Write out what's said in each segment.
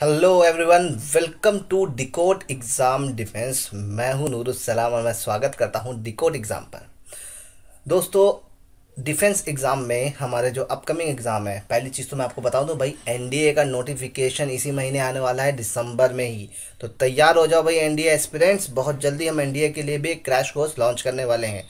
Hello everyone welcome to decode exam defence मैं हूँ नूरुसलाम और मैं स्वागत करता हूँ डिकोड एग्ज़ाम पर। दोस्तों डिफेंस एग्ज़ाम में हमारे जो अपकमिंग एग्ज़ाम है, पहली चीज़ तो मैं आपको बता तो भाई एनडीए का नोटिफिकेशन इसी महीने आने वाला है दिसंबर में ही। तो तैयार हो जाओ भाई एनडीए एस्पिरेंट्स बहुत जल्दी हम एनडीए के लिए भी एक क्रैश कोर्स लॉन्च करने वाले हैं।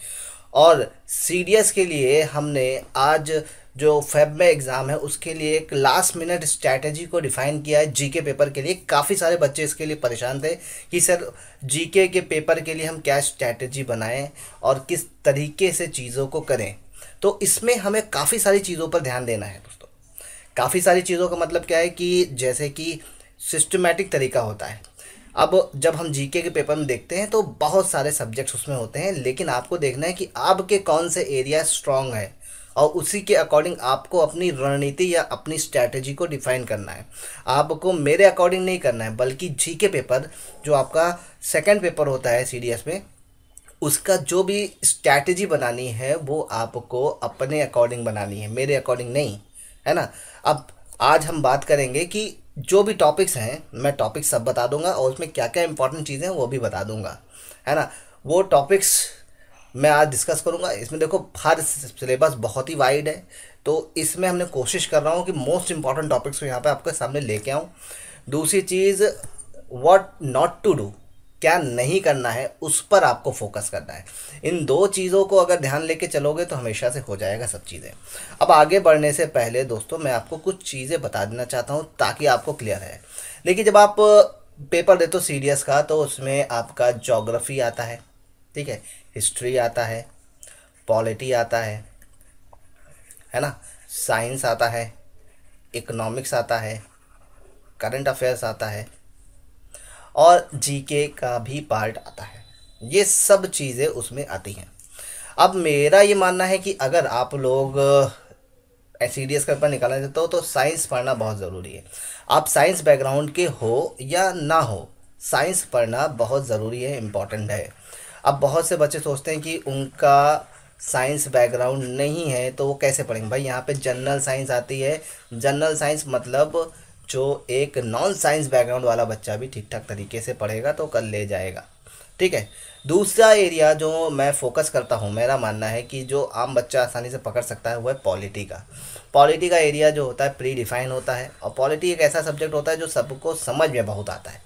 और CDS के लिए हमने आज जो फेब में एग्ज़ाम है, उसके लिए एक लास्ट मिनट स्ट्रैटेजी को डिफाइन किया है जीके पेपर के लिए। काफ़ी सारे बच्चे इसके लिए परेशान थे कि सर जीके के पेपर के लिए हम क्या स्ट्रैटेजी बनाएँ और किस तरीके से चीज़ों को करें। तो इसमें हमें काफ़ी सारी चीज़ों पर ध्यान देना है दोस्तों। काफ़ी सारी चीज़ों का मतलब क्या है कि जैसे कि सिस्टमेटिक तरीका होता है। अब जब हम जीके के पेपर में देखते हैं तो बहुत सारे सब्जेक्ट्स उसमें होते हैं, लेकिन आपको देखना है कि आपके कौन से एरिया स्ट्रांग है। और उसी के अकॉर्डिंग आपको अपनी रणनीति या अपनी स्ट्रैटेजी को डिफाइन करना है। आपको मेरे अकॉर्डिंग नहीं करना है, बल्कि जी के पेपर जो आपका सेकेंड पेपर होता है सीडीएस में, उसका जो भी स्ट्रैटेजी बनानी है, वो आपको अपने अकॉर्डिंग बनानी है। मेरे अकॉर्डिंग नहीं, है ना? अब आज हम बात करेंगे कि जो भी टॉपिक्स हैं, मैं टॉपिक्स सब बता दूँगा और उसमें क्या क्या इंपॉर्टेंट चीज़ें हैं, वो भी बता दूँगा, है ना? वो टॉपिक्स मैं आज डिस्कस करूँगा। इसमें देखो, हर सिलेबस बहुत ही वाइड है। तो इसमें हमने कोशिश कर रहा हूँ कि मोस्ट इंपॉर्टेंट टॉपिक्स को यहाँ पे आपके सामने लेके आऊँ। दूसरी चीज़ व्हाट नॉट टू डू क्या नहीं करना है, उस पर आपको फोकस करना है। इन दो चीज़ों को अगर ध्यान लेके चलोगे तो हमेशा से हो जाएगा सब चीज़ें। अब आगे बढ़ने से पहले दोस्तों, मैं आपको कुछ चीज़ें बता देना चाहता हूँ ताकि आपको क्लियर है लेकिन जब आप पेपर देते हो सी का तो उसमें आपका जोग्राफ़ी आता है, ठीक है? हिस्ट्री आता है पॉलिटी आता है है ना? साइंस आता है इकोनॉमिक्स आता है करंट अफेयर्स आता है और जीके का भी पार्ट आता है। ये सब चीज़ें उसमें आती हैं। अब मेरा ये मानना है कि अगर आप लोग सी डी एस का पेपर निकालना चाहते हो तो साइंस पढ़ना बहुत ज़रूरी है। आप साइंस बैकग्राउंड के हो या ना हो साइंस पढ़ना बहुत ज़रूरी है इंपॉर्टेंट है। अब बहुत से बच्चे सोचते हैं कि उनका साइंस बैकग्राउंड नहीं है तो वो कैसे पढ़ेंगे? भाई, यहाँ पे जनरल साइंस आती है। जनरल साइंस मतलब जो एक नॉन साइंस बैकग्राउंड वाला बच्चा भी ठीक ठाक तरीके से पढ़ेगा तो कल ले जाएगा। ठीक है? दूसरा एरिया जो मैं फोकस करता हूँ, मेरा मानना है कि जो आम बच्चा आसानी से पकड़ सकता है, वो है पॉलिटी का। पॉलिटी का एरिया जो होता है प्री डिफाइन होता है, और पॉलिटी एक ऐसा सब्जेक्ट होता है जो सबको समझ में बहुत आता है।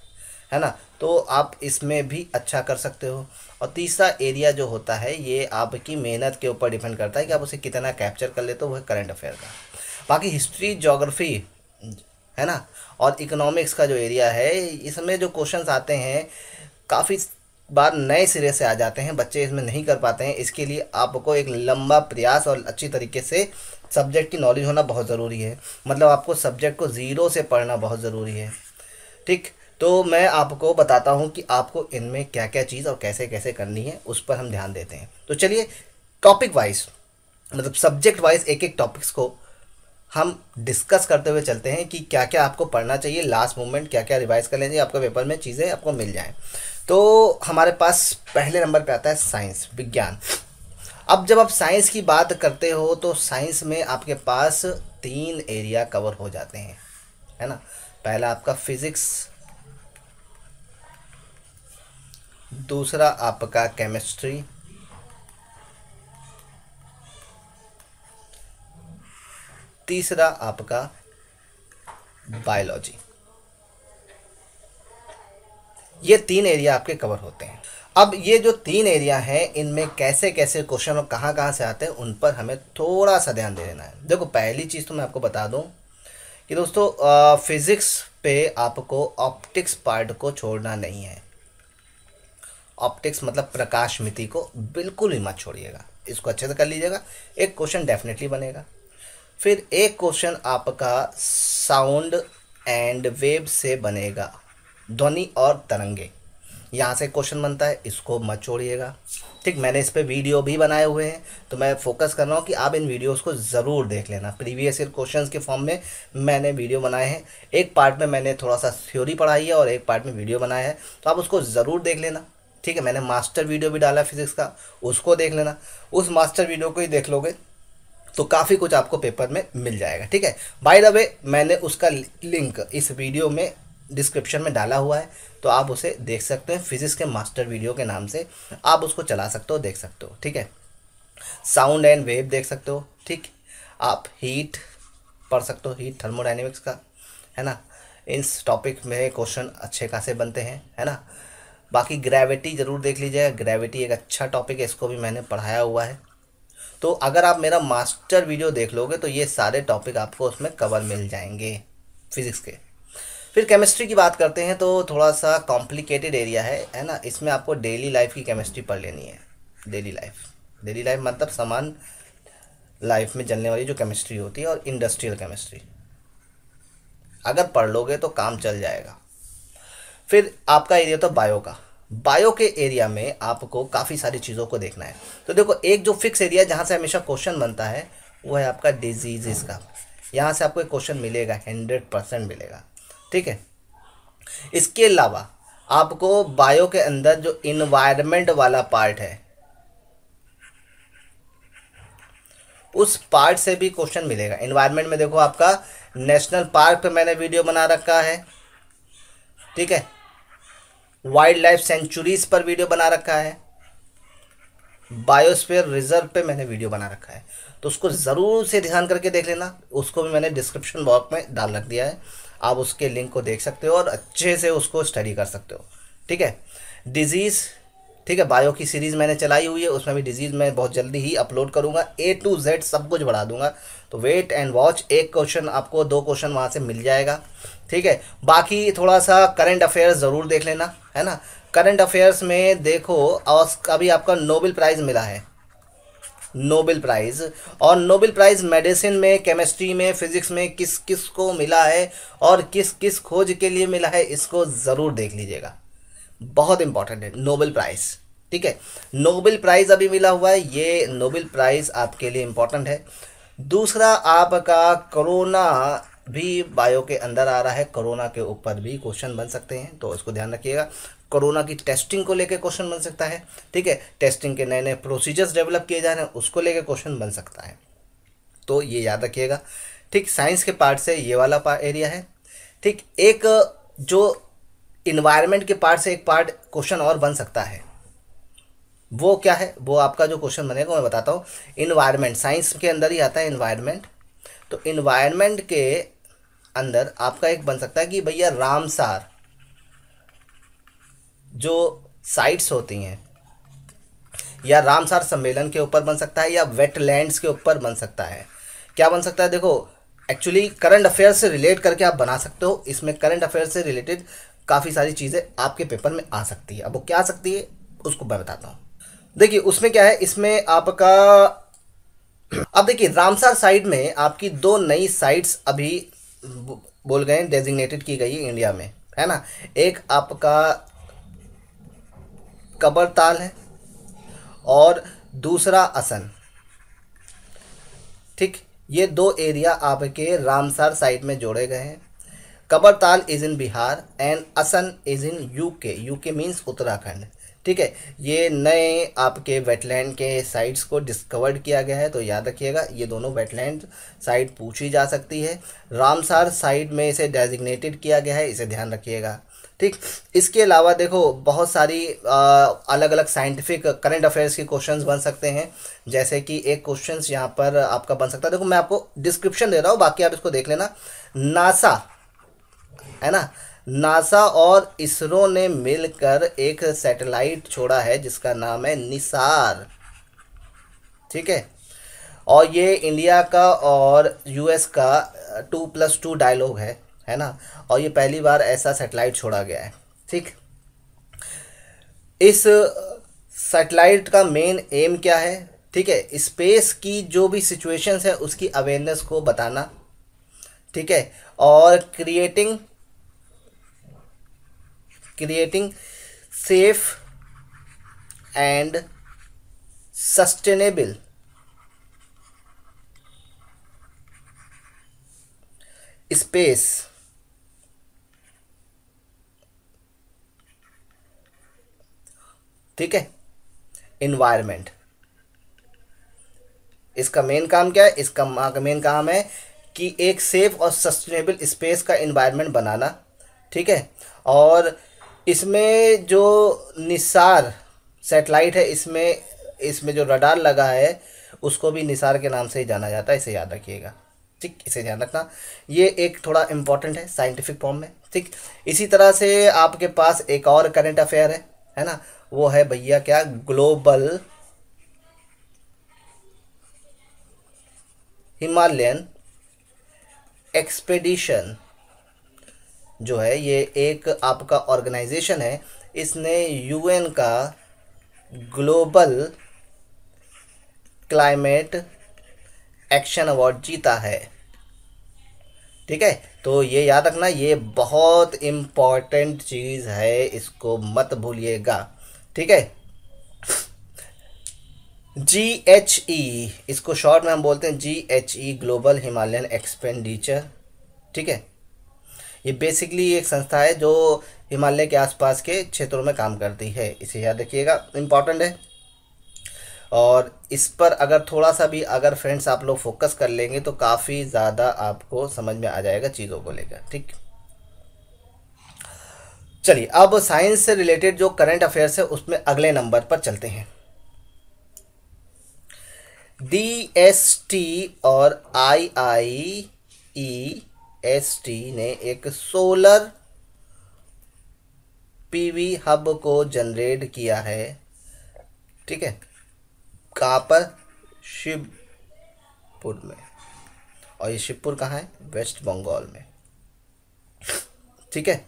है ना? तो आप इसमें भी अच्छा कर सकते हो। और तीसरा एरिया जो होता है, ये आपकी मेहनत के ऊपर डिपेंड करता है कि आप उसे कितना कैप्चर कर लेते हो वह करंट अफेयर का। बाकी हिस्ट्री जोग्राफी है ना? और इकोनॉमिक्स का जो एरिया है, इसमें जो क्वेश्चंस आते हैं, काफ़ी बार नए सिरे से आ जाते हैं। बच्चे इसमें नहीं कर पाते हैं। इसके लिए आपको एक लंबा प्रयास और अच्छी तरीके से सब्जेक्ट की नॉलेज होना बहुत ज़रूरी है। मतलब आपको सब्जेक्ट को ज़ीरो से पढ़ना बहुत ज़रूरी है। ठीक? तो मैं आपको बताता हूँ कि आपको इनमें क्या क्या चीज़ और कैसे कैसे करनी है, उस पर हम ध्यान देते हैं। तो चलिए टॉपिक वाइज मतलब सब्जेक्ट वाइज एक एक टॉपिक्स को हम डिस्कस करते हुए चलते हैं कि क्या क्या आपको पढ़ना चाहिए लास्ट मोमेंट क्या क्या रिवाइज कर लेंगे, आपके पेपर में चीज़ें आपको मिल जाएँ। तो हमारे पास पहले नंबर पे आता है साइंस विज्ञान। अब जब आप साइंस की बात करते हो तो साइंस में आपके पास तीन एरिया कवर हो जाते हैं, है ना? पहला आपका फिज़िक्स दूसरा आपका केमिस्ट्री तीसरा आपका बायोलॉजी ये तीन एरिया आपके कवर होते हैं. अब ये जो तीन एरिया हैं, इनमें कैसे कैसे क्वेश्चन और कहाँ कहाँ से आते हैं, उन पर हमें थोड़ा सा ध्यान दे देना है. देखो, पहली चीज़ तो मैं आपको बता दूँ कि दोस्तों फिज़िक्स पे आपको ऑप्टिक्स पार्ट को छोड़ना नहीं है. ऑप्टिक्स मतलब प्रकाश मिति को बिल्कुल ही मत छोड़िएगा। इसको अच्छे से कर लीजिएगा। एक क्वेश्चन डेफिनेटली बनेगा। फिर एक क्वेश्चन आपका साउंड एंड वेव से बनेगा। ध्वनि और तरंगे। यहाँ से क्वेश्चन बनता है, इसको मत छोड़िएगा। ठीक, मैंने इस पर वीडियो भी बनाए हुए हैं तो मैं फोकस कर रहा हूँ कि आप इन वीडियोस को ज़रूर देख लेना। प्रीवियस ईयर क्वेश्चंस के फॉर्म में मैंने वीडियो बनाए हैं। एक पार्ट में मैंने थोड़ा सा थ्योरी पढ़ाई है और एक पार्ट में वीडियो बनाया है तो आप उसको ज़रूर देख लेना। ठीक है, मैंने मास्टर वीडियो भी डाला फिजिक्स का, उसको देख लेना। उस मास्टर वीडियो को ही देख लोगे तो काफ़ी कुछ आपको पेपर में मिल जाएगा, ठीक है? बाय द वे मैंने उसका लिंक इस वीडियो में डिस्क्रिप्शन में डाला हुआ है तो आप उसे देख सकते हैं फिजिक्स के मास्टर वीडियो के नाम से। आप उसको चला सकते हो, देख सकते हो, ठीक है? साउंड एंड वेव देख सकते हो, ठीक? आप हीट पढ़ सकते हो हीट थर्मोडाइनमिक्स का, है ना? इस टॉपिक में क्वेश्चन अच्छे खासे बनते हैं, है ना? बाकी ग्रेविटी ज़रूर देख लीजिएगा। ग्रेविटी एक अच्छा टॉपिक है, इसको भी मैंने पढ़ाया हुआ है। तो अगर आप मेरा मास्टर वीडियो देख लोगे तो ये सारे टॉपिक आपको उसमें कवर मिल जाएँगे फिज़िक्स के। फिर केमिस्ट्री की बात करते हैं तो थोड़ा सा कॉम्प्लिकेटेड एरिया है है ना? इसमें आपको डेली लाइफ की केमिस्ट्री पढ़ लेनी है। डेली लाइफ डेली लाइफ मतलब समान लाइफ में चलने वाली जो केमिस्ट्री होती है, और इंडस्ट्रियल केमिस्ट्री अगर पढ़ लोगे तो काम चल जाएगा। फिर आपका एरिया तो बायो का। बायो के एरिया में आपको काफ़ी सारी चीज़ों को देखना है। तो देखो, एक जो फिक्स एरिया जहाँ से हमेशा क्वेश्चन बनता है, वो है आपका डिज़ीज़ का। यहाँ से आपको एक क्वेश्चन मिलेगा हंड्रेड परसेंट मिलेगा। ठीक है? इसके अलावा आपको बायो के अंदर जो इन्वायरमेंट वाला पार्ट है, उस पार्ट से भी क्वेश्चन मिलेगा। इन्वायरमेंट में देखो आपका नेशनल पार्क पे मैंने वीडियो बना रखा है। ठीक है? वाइल्ड लाइफ सेंचुरीज पर वीडियो बना रखा है। बायोस्फीयर रिज़र्व पे मैंने वीडियो बना रखा है। तो उसको ज़रूर से ध्यान करके देख लेना। उसको भी मैंने डिस्क्रिप्शन बॉक्स में डाल रख दिया है। आप उसके लिंक को देख सकते हो और अच्छे से उसको स्टडी कर सकते हो। ठीक है? डिज़ीज़, ठीक है? बायो की सीरीज़ मैंने चलाई हुई है। उसमें भी डिज़ीज़ मैं बहुत जल्दी ही अपलोड करूँगा। ए टू जेड सब कुछ बढ़ा दूँगा। तो वेट एंड वॉच एक क्वेश्चन आपको दो क्वेश्चन वहाँ से मिल जाएगा। ठीक है? बाकी थोड़ा सा करंट अफेयर्स ज़रूर देख लेना, है ना? करंट अफेयर्स में देखो, और अभी आपका नोबेल प्राइज़ मिला है। नोबेल प्राइज़ और नोबेल प्राइज़ मेडिसिन में केमिस्ट्री में फिजिक्स में किस किस को मिला है और किस किस खोज के लिए मिला है, इसको ज़रूर देख लीजिएगा। बहुत इंपॉर्टेंट है। नोबेल प्राइज़ ठीक है? नोबेल प्राइज़ अभी मिला हुआ है। ये नोबेल प्राइज़ आपके लिए इंपॉर्टेंट है। दूसरा आपका कोरोना भी बायो के अंदर आ रहा है, कोरोना के ऊपर भी क्वेश्चन बन सकते हैं तो इसको ध्यान रखिएगा। कोरोना की टेस्टिंग को लेकर क्वेश्चन बन सकता है, ठीक है? टेस्टिंग के नए नए प्रोसीजर्स डेवलप किए जा रहे हैं, उसको लेकर क्वेश्चन बन सकता है। तो ये याद रखिएगा। ठीक साइंस के पार्ट से ये वाला एरिया है। ठीक, एक जो इन्वायरमेंट के पार्ट से एक पार्ट क्वेश्चन और बन सकता है। वो क्या है? वो आपका जो क्वेश्चन बनेगा, मैं बताता हूँ। इन्वायरमेंट साइंस के अंदर ही आता है इन्वायरमेंट तो इन्वायरमेंट के अंदर आपका एक बन सकता है कि भैया रामसार, जो साइट्स होती हैं, या रामसार सम्मेलन के ऊपर बन सकता है, या वेटलैंड्स के ऊपर बन सकता है। क्या बन सकता है? देखो एक्चुअली करंट अफेयर से रिलेट करके आप बना सकते हो। इसमें करंट अफेयर से रिलेटेड काफ़ी सारी चीज़ें आपके पेपर में आ सकती है। अब वो क्या आ सकती है? उसको मैं बताता हूँ। देखिए, उसमें क्या है, इसमें आपका, अब देखिए, रामसार साइड में आपकी दो नई साइट्स अभी बोल गए डेजिग्नेटेड की गई है इंडिया में, है ना? एक आपका कबरताल है और दूसरा असन ठीक, ये दो एरिया आपके रामसार साइड में जोड़े गए हैं। Kabartal is in Bihar and Asan is in UK UK means Uttarakhand. ठीक है ये नए आपके वेटलैंड के साइट्स को डिस्कवर्ड किया गया है तो याद रखिएगा ये दोनों वेटलैंड साइट पूछी जा सकती है। रामसार साइट में इसे डेजिग्नेटेड किया गया है इसे ध्यान रखिएगा। ठीक इसके अलावा देखो बहुत सारी आ, अलग अलग साइंटिफिक करंट अफेयर्स के क्वेश्चंस बन सकते हैं। जैसे कि एक क्वेश्चंस यहाँ पर आपका बन सकता है। देखो मैं आपको डिस्क्रिप्शन दे रहा हूँ बाकी आप इसको देख लेना। नासा है ना? नासा और इसरो ने मिलकर एक सैटेलाइट छोड़ा है, जिसका नाम है निसार। ठीक है? और ये इंडिया का और यूएस का टू प्लस टू डायलॉग है है ना? और ये पहली बार ऐसा सैटेलाइट छोड़ा गया है। ठीक? इस सैटेलाइट का मेन एम क्या है? ठीक है? स्पेस की जो भी सिचुएशंस है, उसकी अवेयरनेस को बताना। ठीक है? और creating creating safe and sustainable. Space. ठीक है? इन्वायरमेंट इसका मेन काम क्या है? इसका मेन काम है कि एक सेफ़ और सस्टेनेबल स्पेस का इन्वायरमेंट बनाना। ठीक है? और इसमें जो निसार सेटेलाइट है, इसमें इसमें जो रडार लगा है, उसको भी निसार के नाम से ही जाना जाता है, इसे याद रखिएगा। ठीक, इसे ध्यान रखना। ये एक थोड़ा इंपॉर्टेंट है साइंटिफिक फॉर्म में। ठीक, इसी तरह से आपके पास एक और करेंट अफेयर है है ना? वो है भैया क्या? ग्लोबल हिमालयन एक्सपेडिशन जो है, ये एक आपका ऑर्गेनाइजेशन है। इसने यूएन का ग्लोबल क्लाइमेट एक्शन अवार्ड जीता है। ठीक है? तो ये याद रखना, ये बहुत इंपॉर्टेंट चीज़ है, इसको मत भूलिएगा। ठीक है? जी एच ई इसको शॉर्ट में हम बोलते हैं G H E global Himalayan expenditure ठीक है? ये बेसिकली एक संस्था है जो हिमालय के आसपास के क्षेत्रों में काम करती है। इसे याद रखिएगा इंपॉर्टेंट है। और इस पर अगर थोड़ा सा भी अगर फ्रेंड्स आप लोग फोकस कर लेंगे तो काफ़ी ज़्यादा आपको समझ में आ जाएगा चीज़ों को लेकर, ठीक? चलिए, अब साइंस से रिलेटेड जो करंट अफेयर्स है, उसमें अगले नंबर पर चलते हैं। डी एस टी और आई आई ई एस टी ने एक सोलर पीवी हब को जनरेट किया है। ठीक है? कहाँ पर शिवपुर में। और ये शिवपुर कहाँ है? वेस्ट बंगाल में। ठीक है?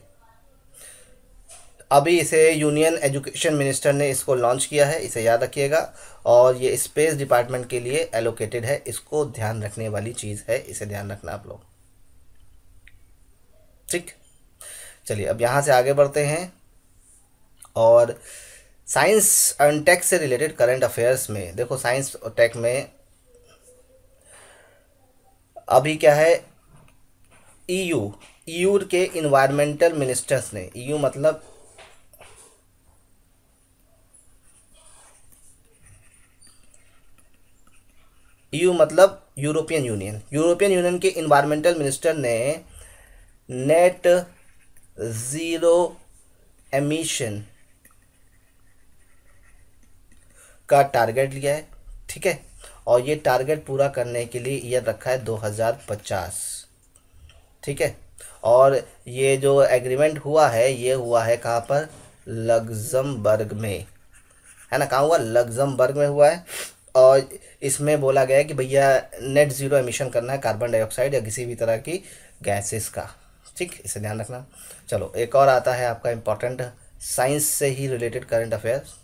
अभी इसे यूनियन एजुकेशन मिनिस्टर ने इसको लॉन्च किया है, इसे याद रखिएगा। और ये स्पेस डिपार्टमेंट के लिए एलोकेटेड है, इसको ध्यान रखने वाली चीज़ है, इसे ध्यान रखना आप लोग। ठीक। चलिए, अब यहाँ से आगे बढ़ते हैं। और साइंस एंड टेक से रिलेटेड करंट अफेयर्स में, देखो साइंस और टेक में अभी क्या है? ईयू e ईयू e के इन्वायरमेंटल मिनिस्टर्स ने ईयू e मतलब ईयू मतलब यूरोपियन यूनियन यूरोपियन यूनियन के इन्वायरमेंटल मिनिस्टर ने नेट ज़ीरो एमिशन का टारगेट लिया है, ठीक है? और ये टारगेट पूरा करने के लिए ईयर रखा है 2050 ठीक है? और ये जो एग्रीमेंट हुआ है, ये हुआ है कहाँ पर? लग्जमबर्ग में, है ना? कहाँ हुआ? लग्जमबर्ग में हुआ है। और इसमें बोला गया है कि भैया नेट ज़ीरो एमिशन करना है कार्बन डाइऑक्साइड या किसी भी तरह की गैसेस का। ठीक, इसे ध्यान रखना। चलो, एक और आता है आपका इम्पोर्टेंट साइंस से ही related current affairs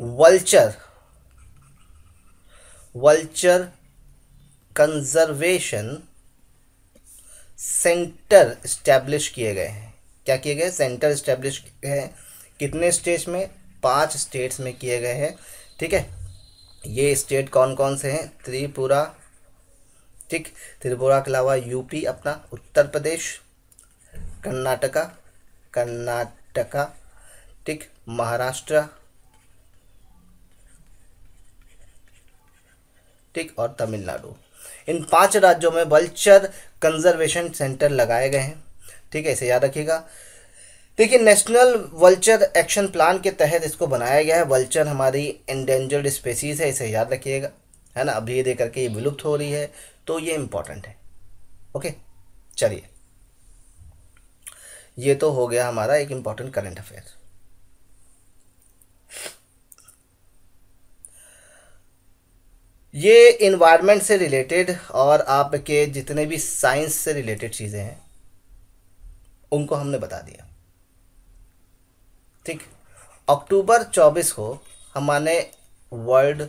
vulture vulture conservation centre establish किए गए हैं। क्या किए गए? सेंटर इस्टेब्लिश हैं। कितने स्टेट्स में? पाँच स्टेट्स में किए गए हैं। ठीक है? ये स्टेट कौन कौन से हैं? त्रिपुरा ठीक, त्रिपुरा के अलावा यूपी अपना, उत्तर प्रदेश, कर्नाटका कर्नाटका, ठीक, महाराष्ट्र, ठीक, और तमिलनाडु। इन पाँच राज्यों में वल्चर कंजर्वेशन सेंटर लगाए गए हैं, ठीक है, इसे याद रखिएगा। देखिए, नेशनल वल्चर एक्शन प्लान के तहत इसको बनाया गया है। वल्चर हमारी इंडेंजर्ड स्पेसीज है, इसे याद रखिएगा, है ना? अभी दे करके ये विलुप्त हो रही है। तो ये इंपॉर्टेंट है। ओके चलिए। ये तो हो गया हमारा एक इंपॉर्टेंट करंट अफेयर ये इन्वायरमेंट से रिलेटेड और आपके जितने भी साइंस से रिलेटेड चीज़ें हैं, उनको हमने बता दिया। ठीक? अक्टूबर 24 को हमारे वर्ल्ड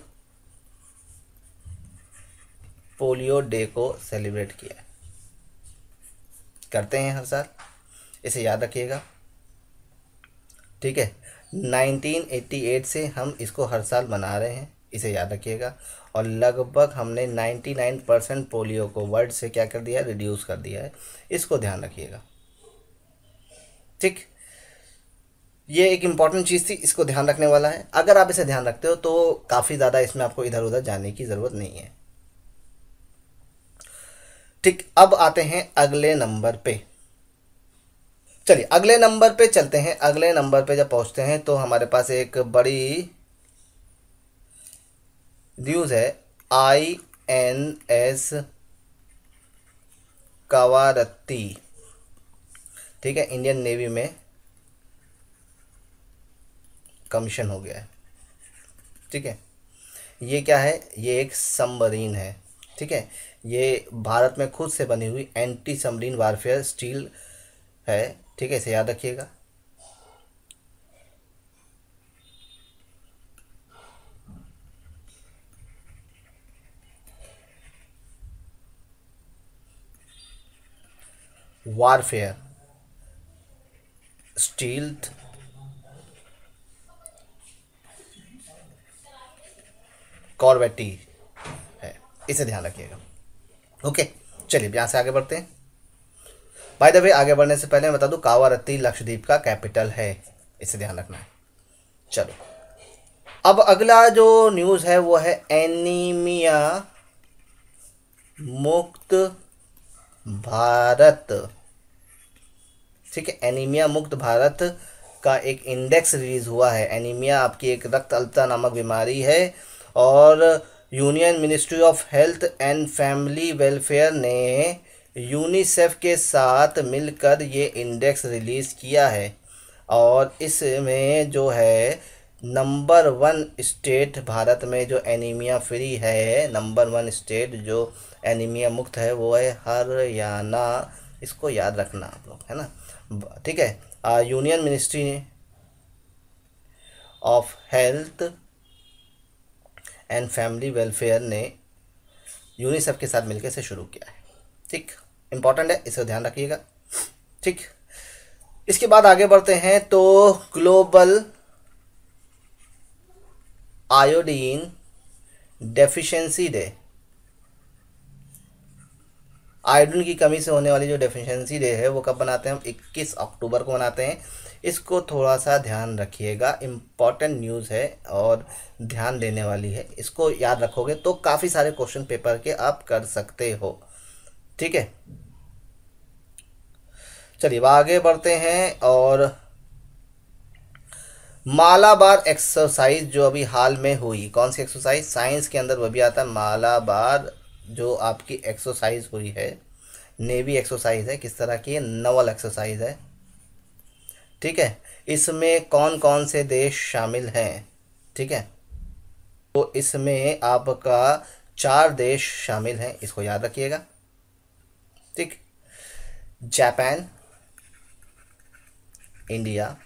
पोलियो डे को सेलिब्रेट किया है। करते हैं हर साल। इसे याद रखिएगा। ठीक है? 1988 से हम इसको हर साल मना रहे हैं। इसे याद रखिएगा। और लगभग हमने 99 परसेंट पोलियो को वर्ल्ड से क्या कर दिया है? रिड्यूस कर दिया है। इसको ध्यान रखिएगा। ठीक? ये एक इंपॉर्टेंट चीज़ थी। इसको ध्यान रखने वाला है। अगर आप इसे ध्यान रखते हो तो काफ़ी ज़्यादा इसमें आपको इधर उधर जाने की ज़रूरत नहीं है। ठीक, अब आते हैं अगले नंबर पे। चलिए, अगले नंबर पे चलते हैं। अगले नंबर पे जब पहुँचते हैं तो हमारे पास एक बड़ी न्यूज़ है। I N S Kavaratti. ठीक है इंडियन नेवी में कमीशन हो गया है। ठीक है, ये क्या है? ये एक सबमरीन है। ठीक है? ये भारत में खुद से बनी हुई एंटी सबमरीन वारफेयर स्टील है, ठीक है? इसे याद रखिएगा। वारफेयर स्टील कॉर्वेटी है इसे ध्यान रखिएगा। ओके चलिए यहाँ से आगे बढ़ते हैं। बाय द वे आगे बढ़ने से पहले मैं बता दूँ, कावारत्ती लक्षद्वीप का कैपिटल है। इसे ध्यान रखना है। चलो, अब अगला जो न्यूज़ है, वो है एनीमिया मुक्त भारत। ठीक है, एनीमिया मुक्त भारत का एक इंडेक्स रिलीज़ हुआ है। एनीमिया आपकी एक रक्त अल्पता नामक बीमारी है और union ministry of health and family welfare ने यूनिसेफ के साथ मिलकर ये इंडेक्स रिलीज़ किया है और इसमें जो है, नंबर वन स्टेट भारत में जो एनीमिया फ्री है, नंबर वन स्टेट जो एनीमिया मुक्त है, वो है हरियाणा। इसको याद रखना आप लोग, है ना? ठीक है union ministry of health and family welfare ने यूनिसेफ के साथ मिलकर इसे शुरू किया है। ठीक? इंपॉर्टेंट है, इसे ध्यान रखिएगा। ठीक? इसके बाद आगे बढ़ते हैं तो global iodine deficiency day. Iodine की कमी से होने वाली जो डेफिशिएंसी डे है, वो कब बनाते हैं हम? 21 अक्टूबर को मनाते हैं। इसको थोड़ा सा ध्यान रखिएगा। इंपॉर्टेंट न्यूज़ है और ध्यान देने वाली है। इसको याद रखोगे तो काफ़ी सारे क्वेश्चन पेपर के आप कर सकते हो। ठीक है? चलिए आगे बढ़ते हैं और मालाबार एक्सरसाइज जो अभी हाल में हुई, कौन सी एक्सरसाइज साइंस के अंदर वह भी आता है। मालाबार जो आपकी एक्सरसाइज हुई है नेवी एक्सरसाइज है, किस तरह की नवल एक्सरसाइज है। ठीक है? इसमें कौन कौन से देश शामिल हैं? ठीक है? तो इसमें आपका चार देश शामिल हैं, इसको याद रखिएगा। ठीक? जापान, इंडिया,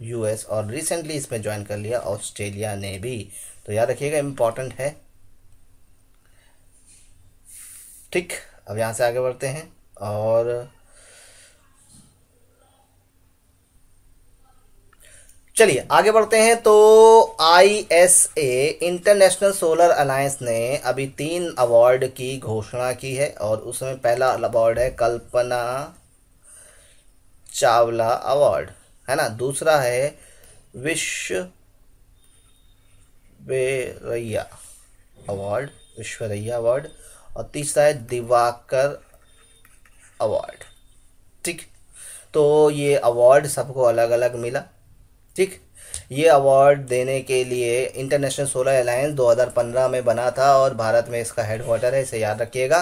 यूएस और रिसेंटली इसमें ज्वाइन कर लिया, ऑस्ट्रेलिया ने भी। तो याद रखिएगा इंपॉर्टेंट है। ठीक? अब यहाँ से आगे बढ़ते हैं और चलिए, आगे बढ़ते हैं तो I S A international solar alliance ने अभी तीन अवार्ड की घोषणा की है और उसमें पहला अवार्ड है कल्पना चावला अवार्ड है ना? दूसरा है विश्व विश्वरैया अवार्ड विश्वरैया अवार्ड और तीसरा है दिवाकर अवार्ड ठीक? तो ये अवार्ड सबको अलग अलग मिला। ठीक? ये अवार्ड देने के लिए इंटरनेशनल सोलर अलायंस 2015 में बना था और भारत में इसका हेडक्वार्टर है, इसे याद रखिएगा,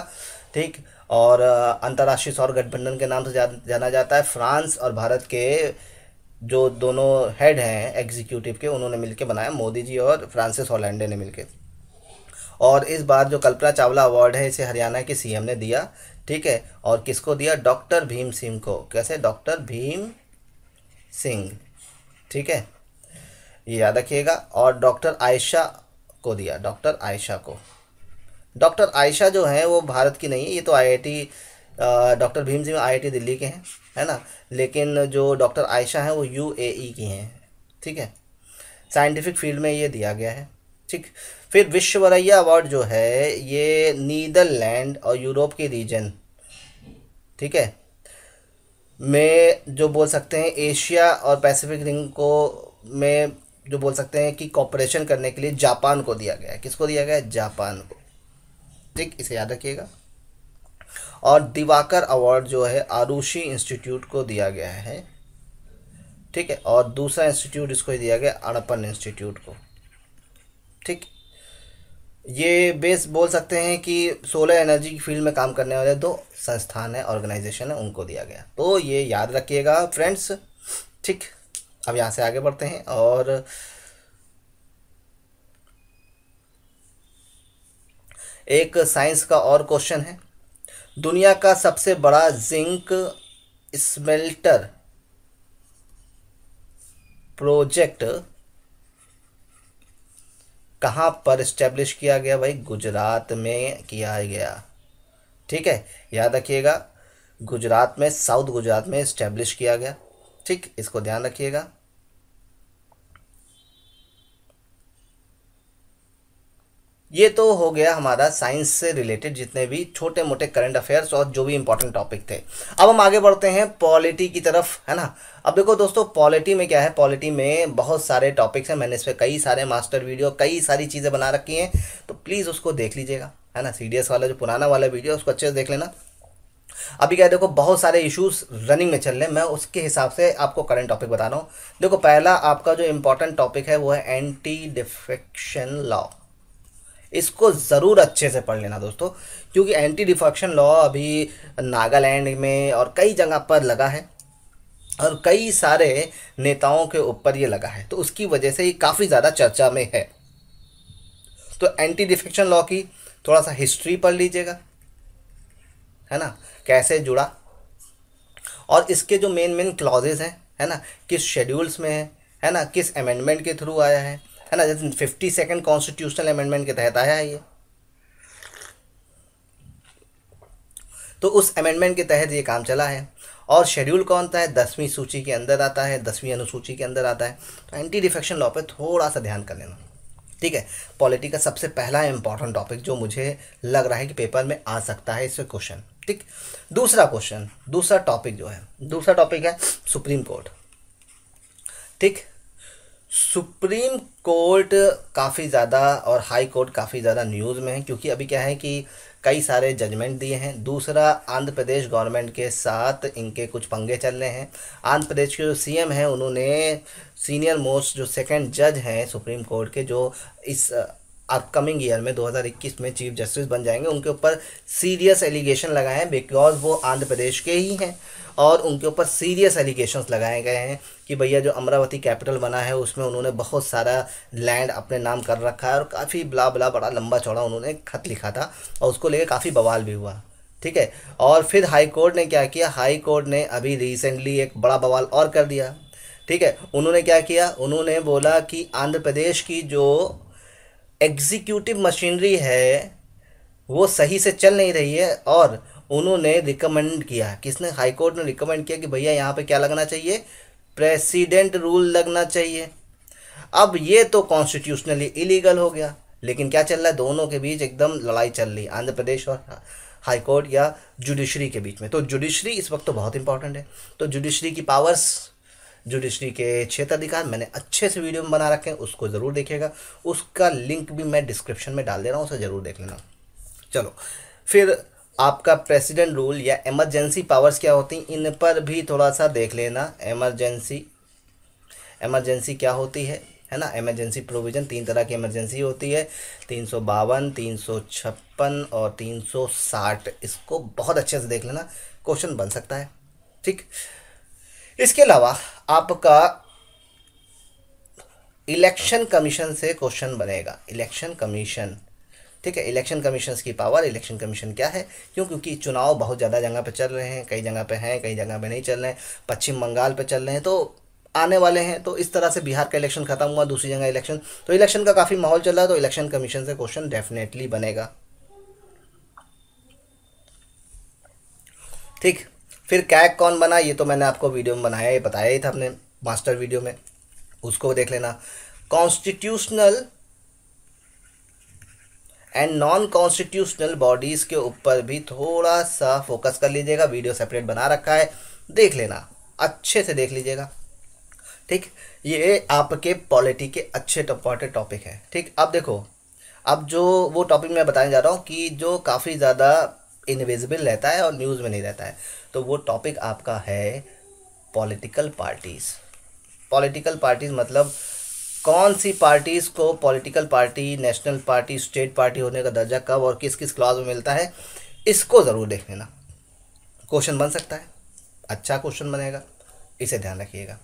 ठीक? और अंतर्राष्ट्रीय सौर गठबंधन के नाम से जाना जाता है। फ्रांस और भारत के जो दोनों हेड हैं एग्जीक्यूटिव के, उन्होंने मिलकर बनाया, मोदी जी और फ्रांसिस हॉलैंडे ने मिलकर और इस बार जो कल्पना चावला अवार्ड है, इसे हरियाणा के सीएम ने दिया, ठीक है? और किसको दिया? डॉक्टर भीम सिंह को। कैसे? डॉक्टर भीम सिंह। ठीक है? ये याद रखिएगा। और डॉक्टर आयशा को दिया। डॉक्टर आयशा को। डॉक्टर आयशा जो है, वो भारत की नहीं है। ये तो IIT doctor Bhim Singh IIT Delhi के हैं, है ना? लेकिन जो डॉक्टर आयशा हैं, वो यूएई की हैं। ठीक है? साइंटिफिक फ़ील्ड में ये दिया गया है। ठीक? फिर विश्ववरैया अवार्ड जो है, ये नीदरलैंड और यूरोप के रीजन। ठीक है? में जो बोल सकते हैं एशिया और पैसिफिक रिंग को में जो बोल सकते हैं कि कॉपरेशन करने के लिए जापान को दिया गया है। किसको दिया गया है? जापान को। ठीक, इसे याद रखिएगा। और दिवाकर अवार्ड जो है, आरुषि इंस्टीट्यूट को दिया गया है। ठीक है, और दूसरा इंस्टीट्यूट इसको दिया गया, अड़पन इंस्टीट्यूट को। ठीक ये बेस बोल सकते हैं कि सोलर एनर्जी की फ़ील्ड में काम करने वाले दो संस्थान है ऑर्गेनाइजेशन है, उनको दिया गया। तो ये याद रखिएगा फ्रेंड्स ठीक? अब यहाँ से आगे बढ़ते हैं और एक साइंस का और क्वेश्चन है। दुनिया का सबसे बड़ा जिंक स्मेल्टर प्रोजेक्ट कहाँ पर इस्टेब्लिश किया गया? भाई, गुजरात में किया गया। ठीक है? याद रखिएगा, गुजरात में, साउथ गुजरात में इस्टेब्लिश किया गया। ठीक? इसको ध्यान रखिएगा। ये तो हो गया हमारा साइंस से रिलेटेड जितने भी छोटे मोटे करंट अफेयर्स और जो भी इंपॉर्टेंट टॉपिक थे। अब हम आगे बढ़ते हैं पॉलिटी की तरफ़, है ना? अब देखो दोस्तों पॉलिटी में क्या है? पॉलिटी में बहुत सारे टॉपिक्स हैं। मैंने इस पर कई सारे मास्टर वीडियो कई सारी चीज़ें बना रखी हैं। तो प्लीज़ उसको देख लीजिएगा, है ना? सीडीएस वाला, जो पुराना वाला वीडियो उसको अच्छे से देख लेना। अभी क्या देखो बहुत सारे इश्यूज़ रनिंग में चल रहे हैं। मैं उसके हिसाब से आपको करंट टॉपिक बता रहा हूँ। देखो पहला आपका जो इंपॉर्टेंट टॉपिक है, वो है एंटी डिफेक्शन लॉ इसको ज़रूर अच्छे से पढ़ लेना दोस्तों, क्योंकि एंटी डिफेक्शन लॉ अभी नागालैंड में और कई जगह पर लगा है और कई सारे नेताओं के ऊपर ये लगा है तो उसकी वजह से ये काफ़ी ज़्यादा चर्चा में है। तो एंटी डिफेक्शन लॉ की थोड़ा सा हिस्ट्री पढ़ लीजिएगा, है ना, कैसे जुड़ा। और इसके जो मेन मेन क्लॉजेज हैं, है ना, किस शेड्यूल्स में है है ना, किस अमेंडमेंट के थ्रू आया है है ना, जैसे फिफ्टी सेकेंड कॉन्स्टिट्यूशनल अमेंडमेंट के तहत आया है ये। तो उस अमेंडमेंट के तहत ये काम चला है। और शेड्यूल कौन सा है? दसवीं सूची के अंदर आता है, दसवीं अनुसूची के अंदर आता है। तो एंटी डिफेक्शन लॉ पे थोड़ा सा ध्यान कर लेना, ठीक है? पॉलिटी का सबसे पहला इंपॉर्टेंट टॉपिक जो मुझे लग रहा है कि पेपर में आ सकता है इससे क्वेश्चन ठीक? दूसरा क्वेश्चन दूसरा टॉपिक जो है, दूसरा टॉपिक है सुप्रीम कोर्ट ठीक? सुप्रीम कोर्ट काफ़ी ज़्यादा और हाई कोर्ट काफ़ी ज़्यादा न्यूज़ में है, क्योंकि अभी क्या है कि कई सारे जजमेंट दिए हैं। दूसरा, आंध्र प्रदेश गवर्नमेंट के साथ इनके कुछ पंगे चल रहे हैं। आंध्र प्रदेश के जो सीएम हैं, उन्होंने सीनियर मोस्ट जो सेकंड जज हैं सुप्रीम कोर्ट के, जो इस अपकमिंग ईयर में 2021 में चीफ जस्टिस बन जाएँगे। उनके ऊपर सीरियस एलिगेशन लगाए हैं बिकॉज़ वो आंध्र प्रदेश के ही हैं और उनके ऊपर सीरियस एलिगेशंस लगाए गए हैं कि भैया जो अमरावती कैपिटल बना है, उसमें उन्होंने बहुत सारा लैंड अपने नाम कर रखा है और काफ़ी बला बला बड़ा लंबा चौड़ा उन्होंने खत लिखा था और उसको लेकर काफ़ी बवाल भी हुआ, ठीक है? और फिर हाई कोर्ट ने क्या किया? हाई कोर्ट ने अभी रिसेंटली एक बड़ा बवाल और कर दिया, ठीक है? उन्होंने क्या किया? उन्होंने बोला कि आंध्र प्रदेश की जो एग्जीक्यूटिव मशीनरी है, वो सही से चल नहीं रही है और उन्होंने रिकमेंड किया। किसने? हाई कोर्ट ने रिकमेंड किया कि भैया यहाँ पे क्या लगना चाहिए? प्रेसिडेंट रूल लगना चाहिए। अब ये तो कॉन्स्टिट्यूशनली इलीगल हो गया। लेकिन क्या चल रहा है? दोनों के बीच एकदम लड़ाई चल रही आंध्र प्रदेश और हाई कोर्ट या जुडिशरी के बीच में। तो जुडिशरी इस वक्त तो बहुत इंपॉर्टेंट है। तो जुडिशरी की पावर्स जुडिशरी के क्षेत्र अधिकार मैंने अच्छे से वीडियो में बना रखे हैं, उसको ज़रूर देखिएगा। उसका लिंक भी मैं डिस्क्रिप्शन में डाल दे रहा हूँ, उसे ज़रूर देख लेना। चलो, फिर आपका प्रेसिडेंट रूल या इमरजेंसी पावर्स क्या होती हैं, इन पर भी थोड़ा सा देख लेना। एमरजेंसी एमरजेंसी क्या होती है है ना? एमरजेंसी प्रोविज़न, तीन तरह की एमरजेंसी होती है। तीन सौ बावन, तीन सौ छप्पन और तीन सौ साठ, इसको बहुत अच्छे से देख लेना। क्वेश्चन बन सकता है, ठीक? इसके अलावा आपका इलेक्शन कमीशन से क्वेश्चन बनेगा। Election commission. ठीक है, इलेक्शन कमीशन की पावर, इलेक्शन कमीशन क्या है? क्यों? क्योंकि चुनाव बहुत ज़्यादा जगह पर चल रहे हैं, कई जगह पे हैं, कई जगह पे नहीं चल रहे हैं। पश्चिम बंगाल पे चल रहे हैं तो आने वाले हैं। तो इस तरह से बिहार का इलेक्शन खत्म हुआ, दूसरी जगह इलेक्शन। तो इलेक्शन का काफ़ी माहौल चल रहा है तो इलेक्शन कमीशन से क्वेश्चन डेफिनेटली बनेगा। ठीक। फिर कैग कौन बना, ये तो मैंने आपको वीडियो में बनाया, ये बताया ही था अपने मास्टर वीडियो में। उसको देख लेना। Constitutional and non constitutional bodies के ऊपर भी थोड़ा सा फोकस कर लीजिएगा, वीडियो सेपरेट बना रखा है, देख लेना। अच्छे से देख लीजिएगा। ठीक? ये आपके पॉलिटी के अच्छे इंपॉर्टेंट टॉपिक है। ठीक? अब देखो, अब जो वो टॉपिक मैं बताने जा रहा हूँ कि जो काफ़ी ज़्यादा इनविजिबल रहता है और न्यूज़ में नहीं रहता है। तो वो टॉपिक आपका है पॉलिटिकल पार्टीज़ पॉलिटिकल पार्टीज़ मतलब कौन सी पार्टीज़ को political party national party state party होने का दर्जा कब और किस किस क्लास में मिलता है, इसको ज़रूर देख लेना। क्वेश्चन बन सकता है। अच्छा क्वेश्चन बनेगा। इसे ध्यान रखिएगा।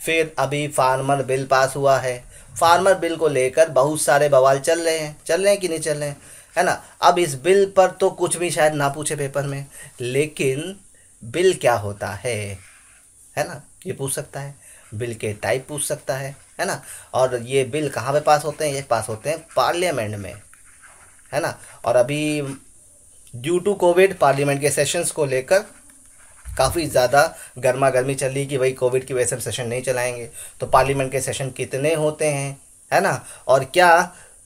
फिर अभी फार्मर बिल पास हुआ है। फार्मर बिल को लेकर बहुत सारे बवाल चल रहे हैं। चल रहे हैं कि नहीं चल रहे हैं? है ना? अब इस बिल पर तो कुछ भी शायद ना पूछे पेपर में, लेकिन बिल क्या होता है? है ना? ये पूछ सकता है। बिल के टाइप पूछ सकता है है ना? और ये बिल कहाँ पे पास होते हैं? ये पास होते हैं पार्लियामेंट में, है ना? और अभी ड्यू टू कोविड पार्लियामेंट के सेशंस को लेकर काफ़ी ज़्यादा गर्मा गर्मी चल रही कि भाई कोविड की वजह से हम सेशन नहीं चलाएँगे। तो पार्लियामेंट के सेशन कितने होते हैं? है ना? और क्या